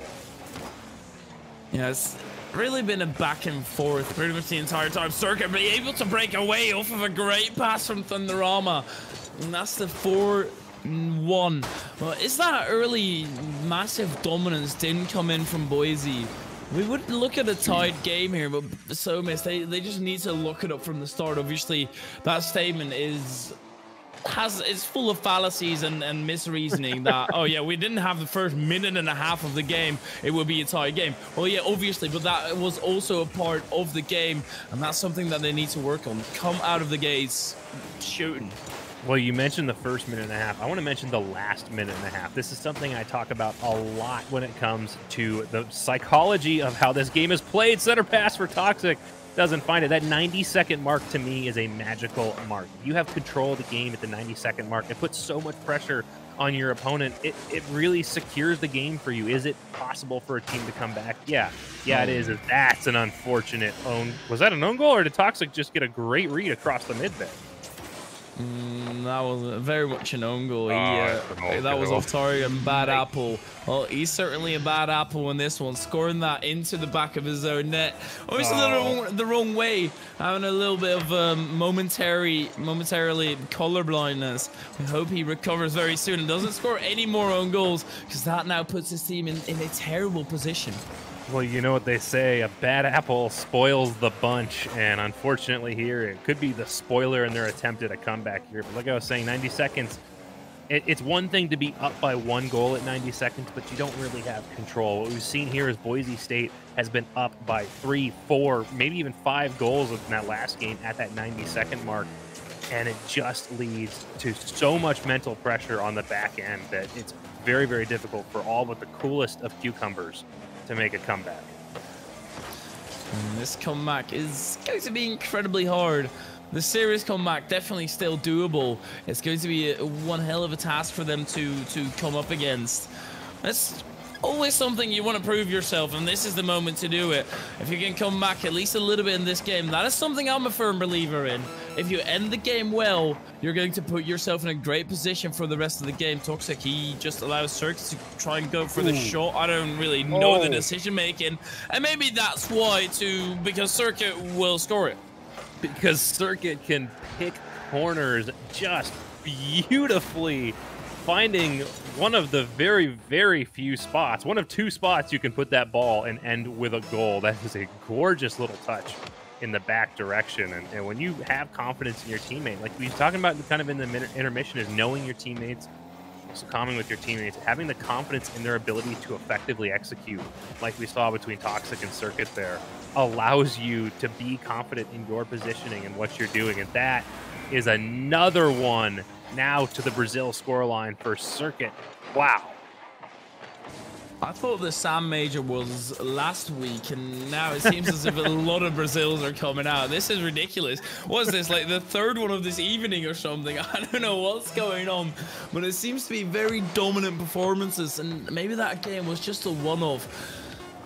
Yeah, it's really been a back and forth pretty much the entire time. Circuit be able to break away off of a great pass from Thunderama. And that's the 4 1. Well, is that early massive dominance didn't come in from Boise? We would look at a tied game here, but Somis they, they just need to look it up from the start. Obviously, that statement is has it's full of fallacies and, and misreasoning that oh yeah we didn't have the first minute and a half of the game it would be a tie game well yeah obviously but that was also a part of the game and that's something that they need to work on come out of the gates shooting well, you mentioned the first minute and a half. I want to mention the last minute and a half. This is something I talk about a lot when it comes to the psychology of how this game is played. Center pass for Toxic doesn't find it. That 90 second mark to me is a magical mark. You have control of the game at the 90 second mark. It puts so much pressure on your opponent. It, it really secures the game for you. Is it possible for a team to come back? Yeah. Yeah, it is. That's an unfortunate own. Was that an own goal or did Toxic just get a great read across the mid there? Mm, that was very much an own goal. He, uh, that was off target and bad apple. Well, he's certainly a bad apple in this one, scoring that into the back of his own net. Almost oh. a little the wrong way, having a little bit of um, momentary, momentarily color blindness. We hope he recovers very soon and doesn't score any more own goals because that now puts his team in, in a terrible position. Well, you know what they say, a bad apple spoils the bunch, and unfortunately here, it could be the spoiler in their attempt at a comeback here. But like I was saying, 90 seconds, it, it's one thing to be up by one goal at 90 seconds, but you don't really have control. What we've seen here is Boise State has been up by three, four, maybe even five goals in that last game at that 90 second mark. And it just leads to so much mental pressure on the back end that it's very, very difficult for all but the coolest of cucumbers to make a comeback. And this comeback is going to be incredibly hard. The series comeback definitely still doable. It's going to be a, one hell of a task for them to to come up against. Let's always something you want to prove yourself, and this is the moment to do it. If you can come back at least a little bit in this game, that is something I'm a firm believer in. If you end the game well, you're going to put yourself in a great position for the rest of the game. Toxic, he just allows Circuit to try and go for Ooh. the hmm. shot. I don't really know oh. the decision making, and maybe that's why too, because Circuit will score it. Because Circuit can pick corners just beautifully finding one of the very, very few spots, one of two spots you can put that ball and end with a goal. That is a gorgeous little touch in the back direction. And, and when you have confidence in your teammate, like we are talking about kind of in the intermission, is knowing your teammates, calming with your teammates, having the confidence in their ability to effectively execute, like we saw between Toxic and Circuit there, allows you to be confident in your positioning and what you're doing. And that is another one now to the Brazil scoreline for Circuit. Wow. I thought the Sam Major was last week, and now it seems as if a <laughs> lot of Brazils are coming out. This is ridiculous. What's this, like the third one of this evening or something? <laughs> I don't know what's going on, but it seems to be very dominant performances, and maybe that game was just a one-off.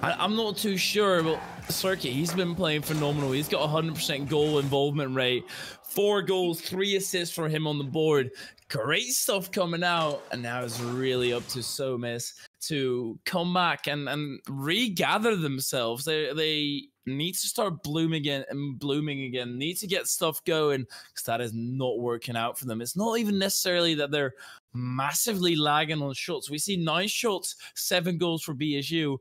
I'm not too sure, but Circuit, he's been playing phenomenal. He's got 100% goal involvement rate, four goals, three assists for him on the board. Great stuff coming out, and now it's really up to Somis to come back and, and regather themselves. They they need to start blooming again and blooming again. Need to get stuff going because that is not working out for them. It's not even necessarily that they're massively lagging on shots. We see nine shots, seven goals for BSU,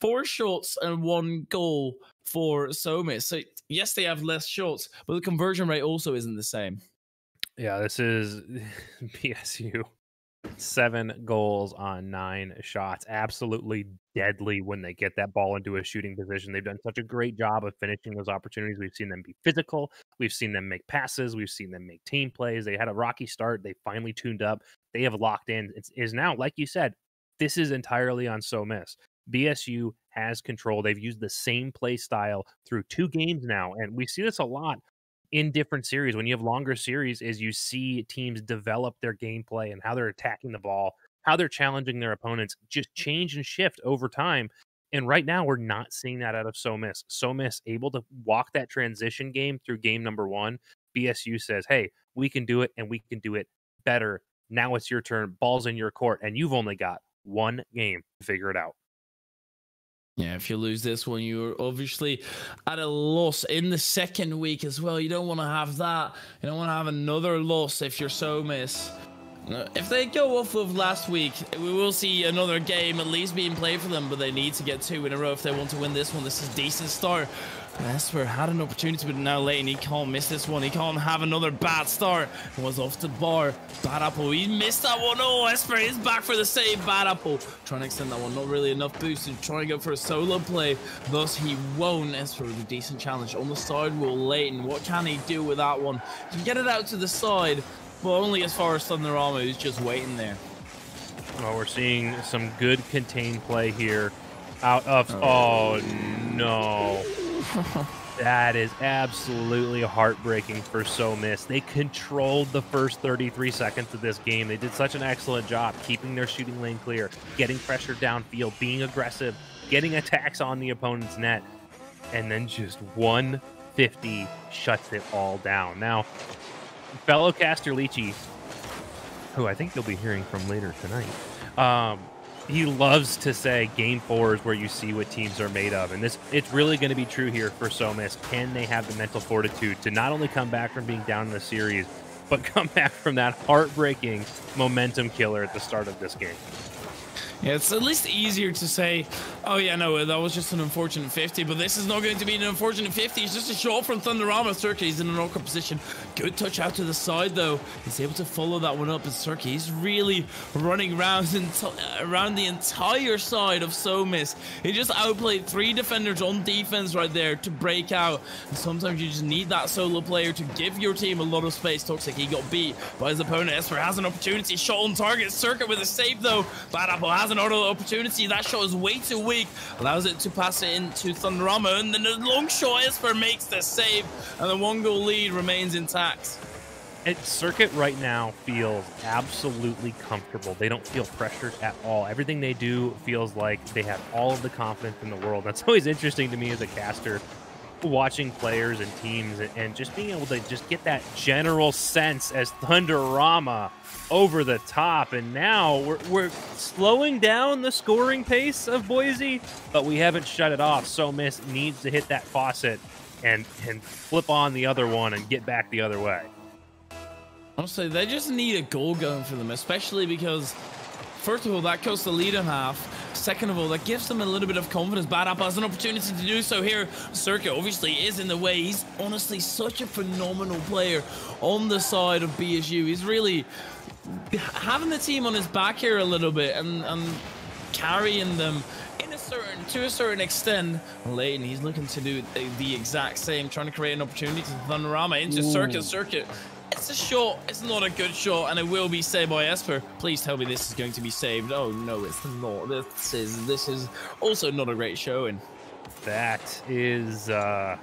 four shots and one goal for Somis. So yes, they have less shots, but the conversion rate also isn't the same. Yeah, this is <laughs> BSU. Seven goals on nine shots. Absolutely deadly when they get that ball into a shooting position. They've done such a great job of finishing those opportunities. We've seen them be physical. We've seen them make passes. We've seen them make team plays. They had a rocky start. They finally tuned up. They have locked in. It is now, like you said, this is entirely on Somis. BSU has control. They've used the same play style through two games now, and we see this a lot in different series. When you have longer series, is you see teams develop their gameplay and how they're attacking the ball, how they're challenging their opponents, just change and shift over time. And right now, we're not seeing that out of Somis. Somis able to walk that transition game through game number one. BSU says, "Hey, we can do it, and we can do it better." Now it's your turn. Ball's in your court, and you've only got one game to figure it out. Yeah, if you lose this one, you're obviously at a loss in the second week as well. You don't want to have that. You don't want to have another loss if you're Somis. If they go off of last week, we will see another game at least being played for them, but they need to get two in a row if they want to win this one. This is decent start. Esper had an opportunity, but now Leighton, he can't miss this one. He can't have another bad start. It was off the bar. Bad Apple, he missed that one. Oh, Esper is back for the save. Bad Apple trying to extend that one. Not really enough boost to try and go for a solo play. Thus, he won't. Esper with a decent challenge on the side wall. Leighton, what can he do with that one? He can get it out to the side, but only as far as Thunderama, who's just waiting there. Well, we're seeing some good contained play here. Out of oh, oh no. That is absolutely heartbreaking for Somis. They controlled the first 33 seconds of this game. They did such an excellent job keeping their shooting lane clear, getting pressure downfield, being aggressive, getting attacks on the opponent's net, and then just 150 shuts it all down. Now, fellow caster Leechy, who I think you'll be hearing from later tonight, um, he loves to say game four is where you see what teams are made of. And this it's really going to be true here for Somis. Can they have the mental fortitude to not only come back from being down in the series, but <laughs> come back from that heartbreaking momentum killer at the start of this game? Yeah, it's at least easier to say, oh yeah, no, uh, that was just an unfortunate 50, but this is not going to be an unfortunate 50. It's just a shot from Thunderama. He's in an awkward position. Good touch out to the side, though. He's able to follow that one up, and Circuit, he's really running around, uh, around the entire side of Somis. He just outplayed three defenders on defense right there to break out. And sometimes you just need that solo player to give your team a lot of space. Toxic, he got beat by his opponent. Esper has an opportunity. Shot on target. Circuit with a save, though. Bad Apple has has an auto opportunity. That shot is way too weak. Allows it to pass it into Thunderama. And then the long shot Esper makes the save. And the one goal lead remains intact. It, Circuit right now feels absolutely comfortable. They don't feel pressured at all. Everything they do feels like they have all of the confidence in the world. That's <laughs> always interesting to me as a caster watching players and teams and just being able to just get that general sense as Thunderama over the top. And now we're, we're slowing down the scoring pace of Boise, but we haven't shut it off. Somis needs to hit that faucet and, and flip on the other one and get back the other way. Honestly, they just need a goal going for them, especially because, first of all, that goes the lead in half. Second of all, that gives them a little bit of confidence. Bad Apple has an opportunity to do so here. Circuit obviously is in the way. He's honestly such a phenomenal player on the side of BSU. He's really having the team on his back here a little bit and, and carrying them in a certain to a certain extent. Leighton, he's looking to do the exact same, trying to create an opportunity to Thunderama into Ooh. Circuit. Circuit it's a shot. It's not a good shot, and it will be saved by Esper. Please tell me this is going to be saved. Oh no, it's not. This is this is also not a great showing. That is uh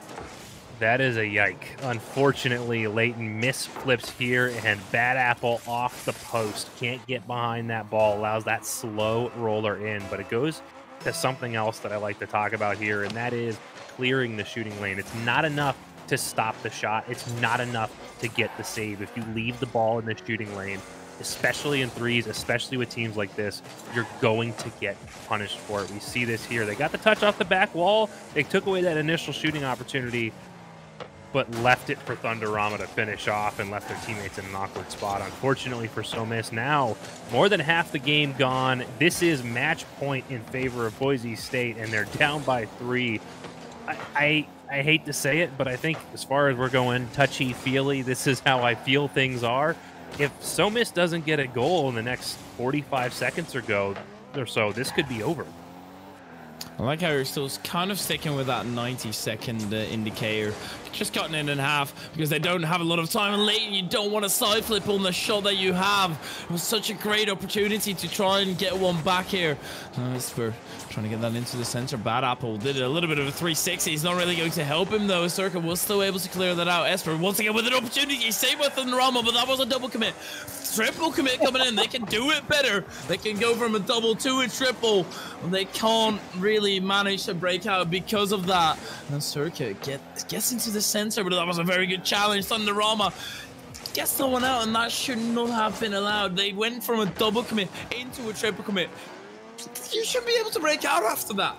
that is a yike. Unfortunately, Leighton misflips here and Bad Apple off the post. Can't get behind that ball. Allows that slow roller in, but it goes to something else that I like to talk about here, and that is clearing the shooting lane. It's not enough to stop the shot. It's not enough to get the save. If you leave the ball in the shooting lane, especially in threes, especially with teams like this, you're going to get punished for it. We see this here. They got the touch off the back wall. They took away that initial shooting opportunity, but left it for Thunderama to finish off and left their teammates in an awkward spot. Unfortunately for Somis, now more than half the game gone. This is match point in favor of Boise State, and they're down by three. I, I I hate to say it, but I think as far as we're going touchy feely, this is how I feel things are. If Somis doesn't get a goal in the next 45 seconds or go or so, this could be over. I like how you're still kind of sticking with that 90 second uh, indicator. Just cutting it in half because they don't have a lot of time. And late, you don't want to side flip on the shot that you have. It was such a great opportunity to try and get one back here. Nice for trying to get that into the center. Bad Apple did a little bit of a 360. He's not really going to help him though. Circa was still able to clear that out. Esper once again with an opportunity. Save with Thunderama, but that was a double commit triple commit coming in. They can do it better. They can go from a double to a triple. They can't really manage to break out because of that. And Circuit get, gets into the center, but that was a very good challenge. Thunderama gets someone out, and that should not have been allowed. They went from a double commit into a triple commit. You should be able to break out after that.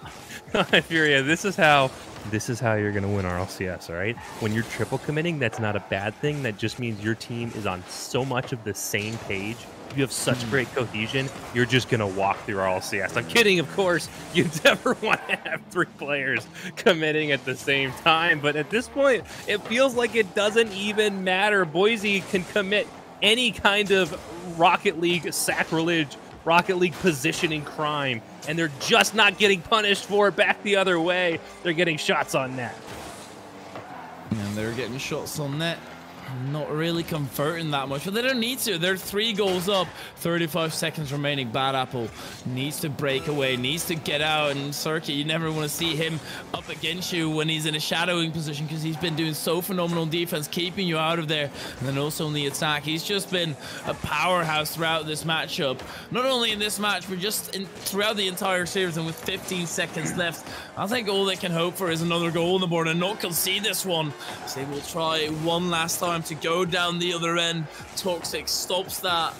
<laughs> Furia, this is how this is how you're going to win RLCS, all right? When you're triple committing, that's not a bad thing. That just means your team is on so much of the same page you have such hmm. great cohesion, you're just gonna walk through RLCS. I'm kidding, of course. <laughs> You never <laughs> want to have three players committing at the same time, but at this point, it feels like it doesn't even matter. Boise can commit any kind of Rocket League sacrilege, Rocket League positioning crime, and they're just not getting punished for it back the other way. They're getting shots on net. And they're getting shots on net not really converting that much, but they don't need to. They're three goals up, 35 seconds remaining. Bad Apple needs to break away, needs to get out and circuit. You never want to see him up against you when he's in a shadowing position because he's been doing so phenomenal defense, keeping you out of there. And then also in the attack, he's just been a powerhouse throughout this matchup. Not only in this match, but just in, throughout the entire series. And with 15 seconds left, I think all they can hope for is another goal on the board and not concede this one. So they will try one last time to go down the other end. Toxic stops that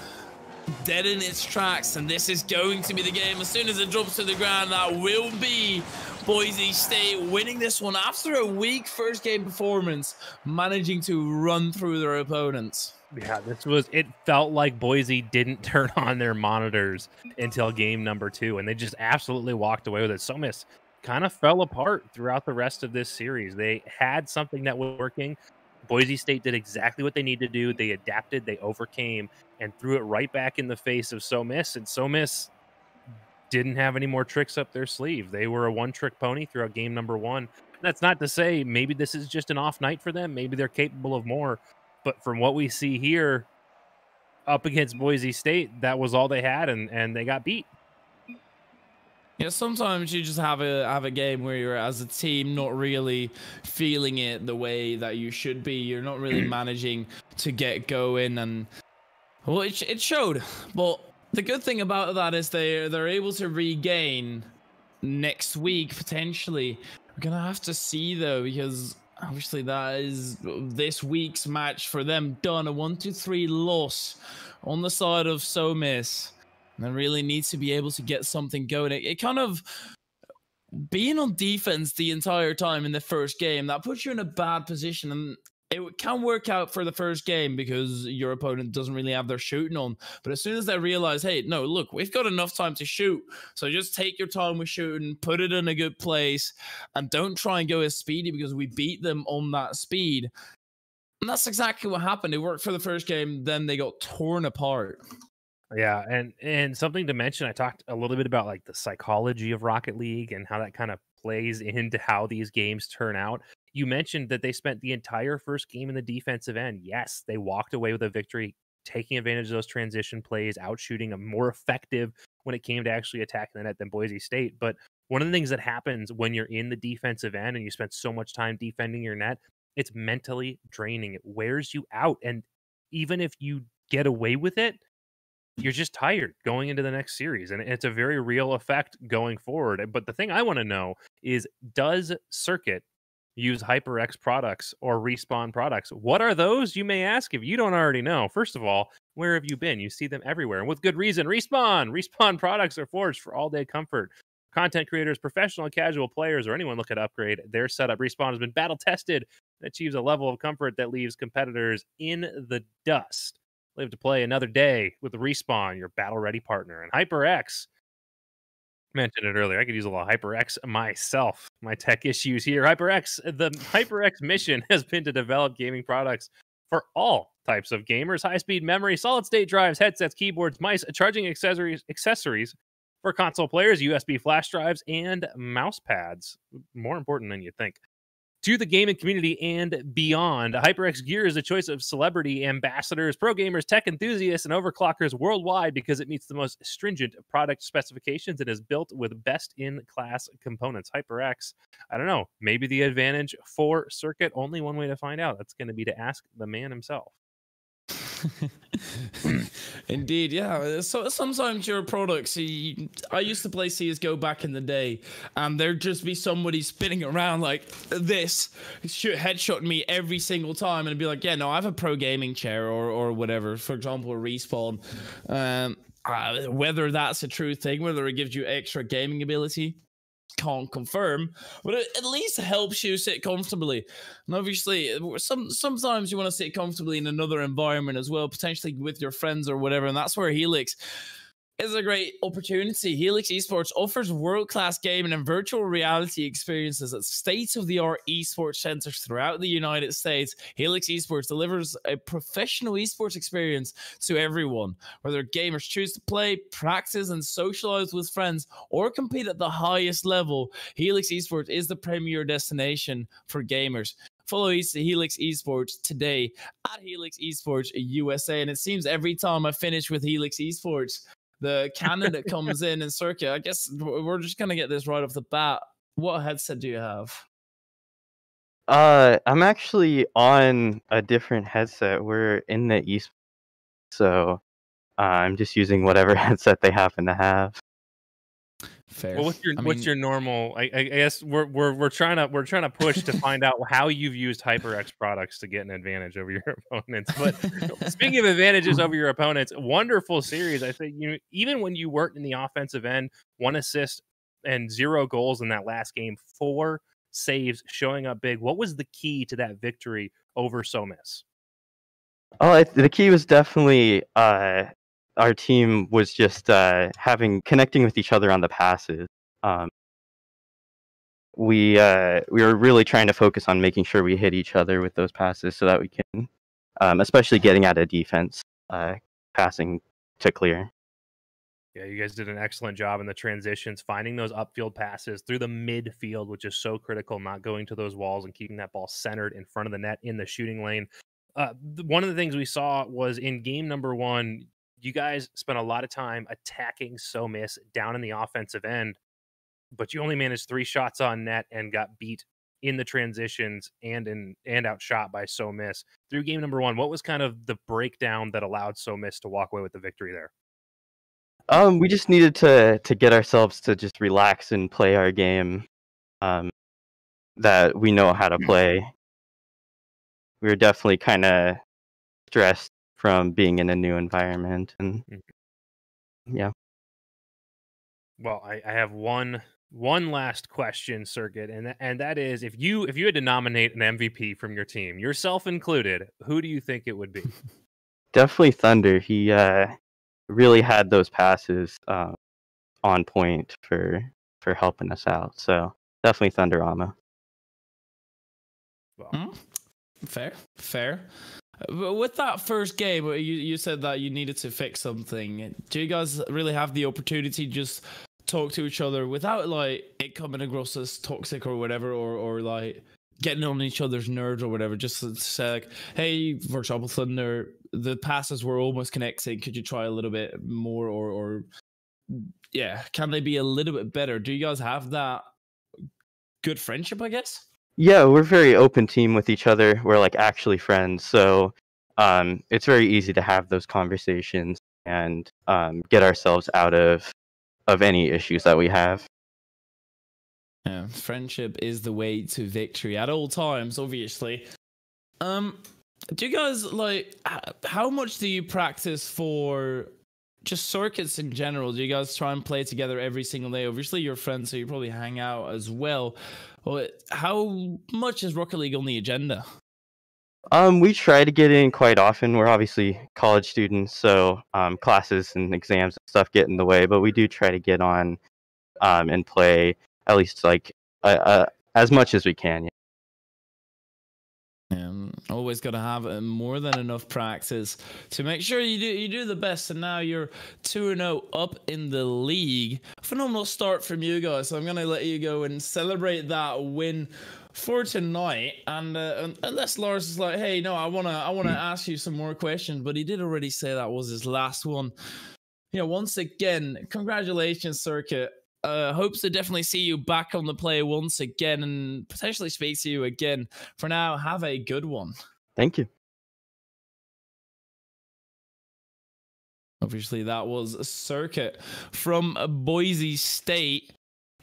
dead in its tracks, and this is going to be the game. As soon as it drops to the ground, that will be Boise State winning this one after a weak first game performance, managing to run through their opponents. Yeah, this was it felt like Boise didn't <laughs> turn on their monitors until game number two, and they just absolutely walked away with it. Somis kind of fell apart throughout the rest of this series. They had something that was working. Boise State did exactly what they needed to do. They adapted, they overcame, and threw it right back in the face of Somis. And Somis didn't have any more tricks up their sleeve. They were a one trick pony throughout game number one. That's not to say maybe this is just an off night for them. Maybe they're capable of more. But from what we see here up against Boise State, that was all they had, and, and they got beat. Yeah, sometimes you just have a have a game where you're as a team not really feeling it the way that you should be. You're not really <clears throat> managing to get going, and well, it it showed. But the good thing about that is they they're able to regain next week potentially. We're gonna have to see though because obviously that is this week's match for them done a one two three loss on the side of Somis and really needs to be able to get something going. It, it kind of being on defense the entire time in the first game that puts you in a bad position and it can work out for the first game because your opponent doesn't really have their shooting on. But as soon as they realize, hey, no, look, we've got enough time to shoot. So just take your time with shooting, put it in a good place, and don't try and go as speedy because we beat them on that speed. And that's exactly what happened. It worked for the first game, then they got torn apart. Yeah, and and something to mention, I talked a little bit about like the psychology of Rocket League and how that kind of plays <laughs> into how these games turn out. You mentioned that they spent the entire first game in the defensive end. Yes, they walked away with a victory, taking advantage of those transition plays, out shooting a more effective when it came to actually attacking the net than Boise State. But one of the things that happens when you're in the defensive end and you spend so much time defending your net, it's mentally draining. It wears you out. And even if you get away with it, you're just tired going into the next series and it's a very real effect going forward but the thing i want to know is does circuit use hyperx products or respawn products? What are those you may ask if you don't already know? First of all where have you been? You see them everywhere and with good reason respawn! <laughs> Respawn products are forged for all day comfort. Content creators professional and casual players or anyone looking to upgrade their setup respawn has been battle tested achieves a level of comfort that leaves competitors in the dust Live to play another day with Respawn, your battle ready partner. And HyperX, mentioned it earlier. I could use a little HyperX myself. My tech issues here. HyperX, the HyperX mission <laughs> has been to develop gaming products for all types of gamers high speed memory, solid state drives, headsets, keyboards, mice, charging accessories, accessories for console players, USB flash drives, and mouse pads. More important than you think to the gaming community and beyond. HyperX Gear is a choice of celebrity ambassadors, pro gamers, tech enthusiasts, and overclockers worldwide because it meets the most stringent product specifications and is built with best in class components. HyperX, I don't know, maybe the advantage for Circuit, only one way to find out. That's going to be to ask the man himself. <laughs> Indeed, yeah. So sometimes your products. You, I used to play CS:GO back in the day, and there'd just be somebody spinning around like this, shoot headshot me every single time, and be like, yeah, no, I have a pro gaming chair or or whatever. For example, respawn. Um, uh, whether that's a true thing, whether it gives you extra gaming ability, can't confirm, but it at least helps you sit comfortably. And obviously, some sometimes you want to sit comfortably in another environment as well, potentially with your friends or whatever, and that's where Helix is a great opportunity. Helix Esports offers world class gaming and virtual reality experiences at state of the art esports centers throughout the United States. Helix Esports delivers a professional esports experience to everyone, whether gamers choose to play, practice, and socialize with friends or compete at the highest level. Helix Esports is the premier destination for gamers follow Helix Esports today at Helix Esports USA. And it seems every time I finish with Helix Esports, the candidate comes in and circuit. I guess we're just gonna get this right off the bat. What headset do you have? Uh, I'm actually on a different headset. We're in the east, so uh, I'm just using whatever <laughs> headset they happen to have. Fair. Well, what's your I what's your normal? I, I, guess we're we're we're trying to we're trying to push to find out how you've used HyperX products to get an advantage over your <laughs> opponents. But speaking of advantages over your opponents, wonderful series. I think you even when you weren't in the offensive end, one assist and zero goals in that last game, four saves, showing up big. What was the key to that victory over Somis? Oh, the key was definitely uh, our team was just uh, having connecting with each other on the passes. Um, we uh, we were really trying to focus on making sure we hit each other with those passes so that we can, um, especially getting out of defense, uh, passing to clear. Yeah, you guys did an excellent job in the transitions, finding those upfield passes through the midfield, which is so critical, not going to those walls and keeping that ball centered in front of the net in the shooting lane. Uh, one of the things we saw was in game number one, you guys spent a lot of time attacking Somis down in the offensive end, but you only managed three shots on net and got beat in the transitions and in and outshot by Somis through game number one. What was kind of the breakdown that allowed Somis to walk away with the victory there? Um, we just needed to to get ourselves to just relax and play our game. Um, that we know how to mm. play. We were definitely kind of stressed from being in a new environment and mm-hmm. yeah. Well I, I have one one last question circuit and and that is if you if you had to nominate an mvp from your team yourself included who do you think it would be? <laughs> Definitely thunder. He uh really had those passes uh, on point for for helping us out so definitely Thunderama well, mm, fair fair with that first game, uh, you, you said that you needed to fix something. Do you guys really have the opportunity just talk to each other without like it coming across as toxic or whatever, or or like getting on each other's nerves or whatever? Just to say like, hey, for example, Thunder, the passes were almost connecting. Could you try a little bit more, or or yeah, can they be a little bit better? Do you guys have that good friendship? I guess. Yeah, we're very open team with each other. We're like actually friends, so um, it's very easy to have those conversations and um, get ourselves out of of any issues that we have. Yeah, friendship is the way to victory at all times. Obviously, um, do you guys like how much do you practice for just circuits in general? Do you guys try and play together every single day? Obviously, you're friends, so you probably hang out as well. Well, how much is Rocket League on the agenda? Um, we try to get in quite often. We're obviously college students, so um, classes and exams and stuff get in the way. But we do try to get on um, and play at least like uh, uh, as much as we can. Yeah. Um, always got to have more than enough practice to make sure you do you do the best. And now you're two and zero oh up in the league. Phenomenal start from you guys. So I'm gonna let you go and celebrate that win for tonight. And uh, unless Lars is like, hey, no, I wanna I wanna ask you some more questions, but he did already say that was his last one. You know, once again, congratulations, Circuit uh, hopes to definitely see you back on the play once again and potentially speak to you again. For now, have a good one. Thank you. Obviously, that was a circuit from Boise State.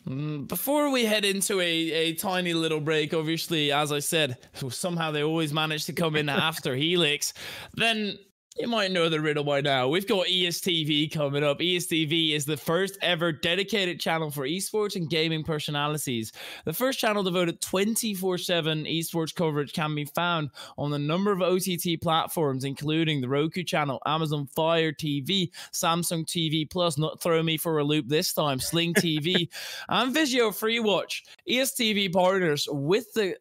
Mm, before we head into a, a tiny little break, obviously, as I said, somehow they always manage to come in <laughs> after Helix. Then You might know the riddle by now. We've got ESTV coming up. ESTV is the first ever dedicated channel for esports and gaming personalities. The first channel devoted 24 7 esports coverage can be found on a number of OTT platforms, including the Roku channel, Amazon Fire TV, Samsung TV Plus, not throw me for a loop this time, Sling TV, <laughs> and Vizio Free Watch. ESTV partners with the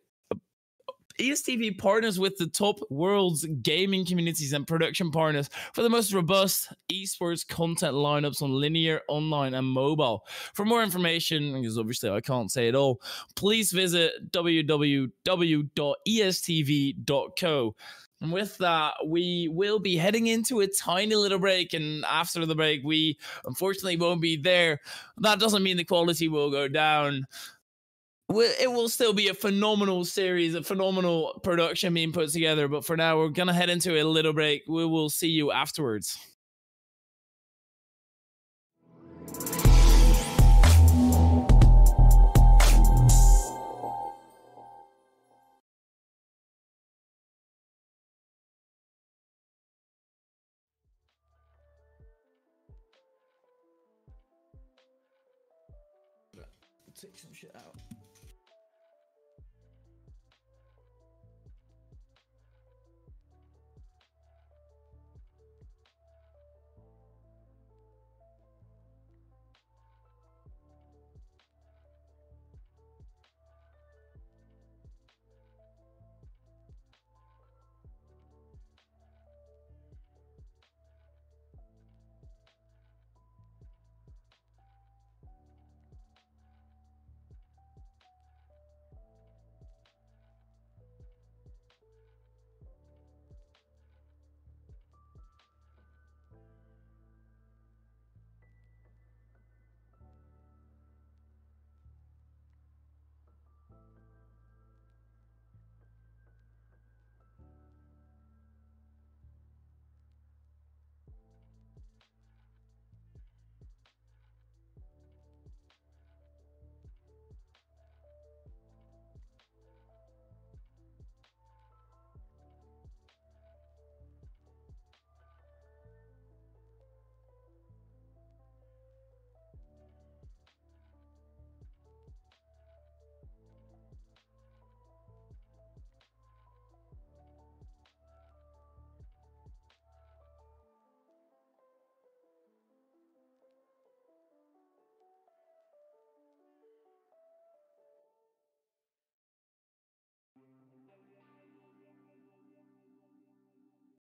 ESTV partners with the top world's gaming communities and production partners for the most robust esports content lineups on linear, online, and mobile. For more information, because obviously I can't say it all, please visit www.estv.co. And with that, we will be heading into a tiny little break. And after the break, we unfortunately won't be there. That doesn't mean the quality will go down it will still be a phenomenal series, a phenomenal production being put together. But for now, we're gonna head into a little break. We will see you afterwards.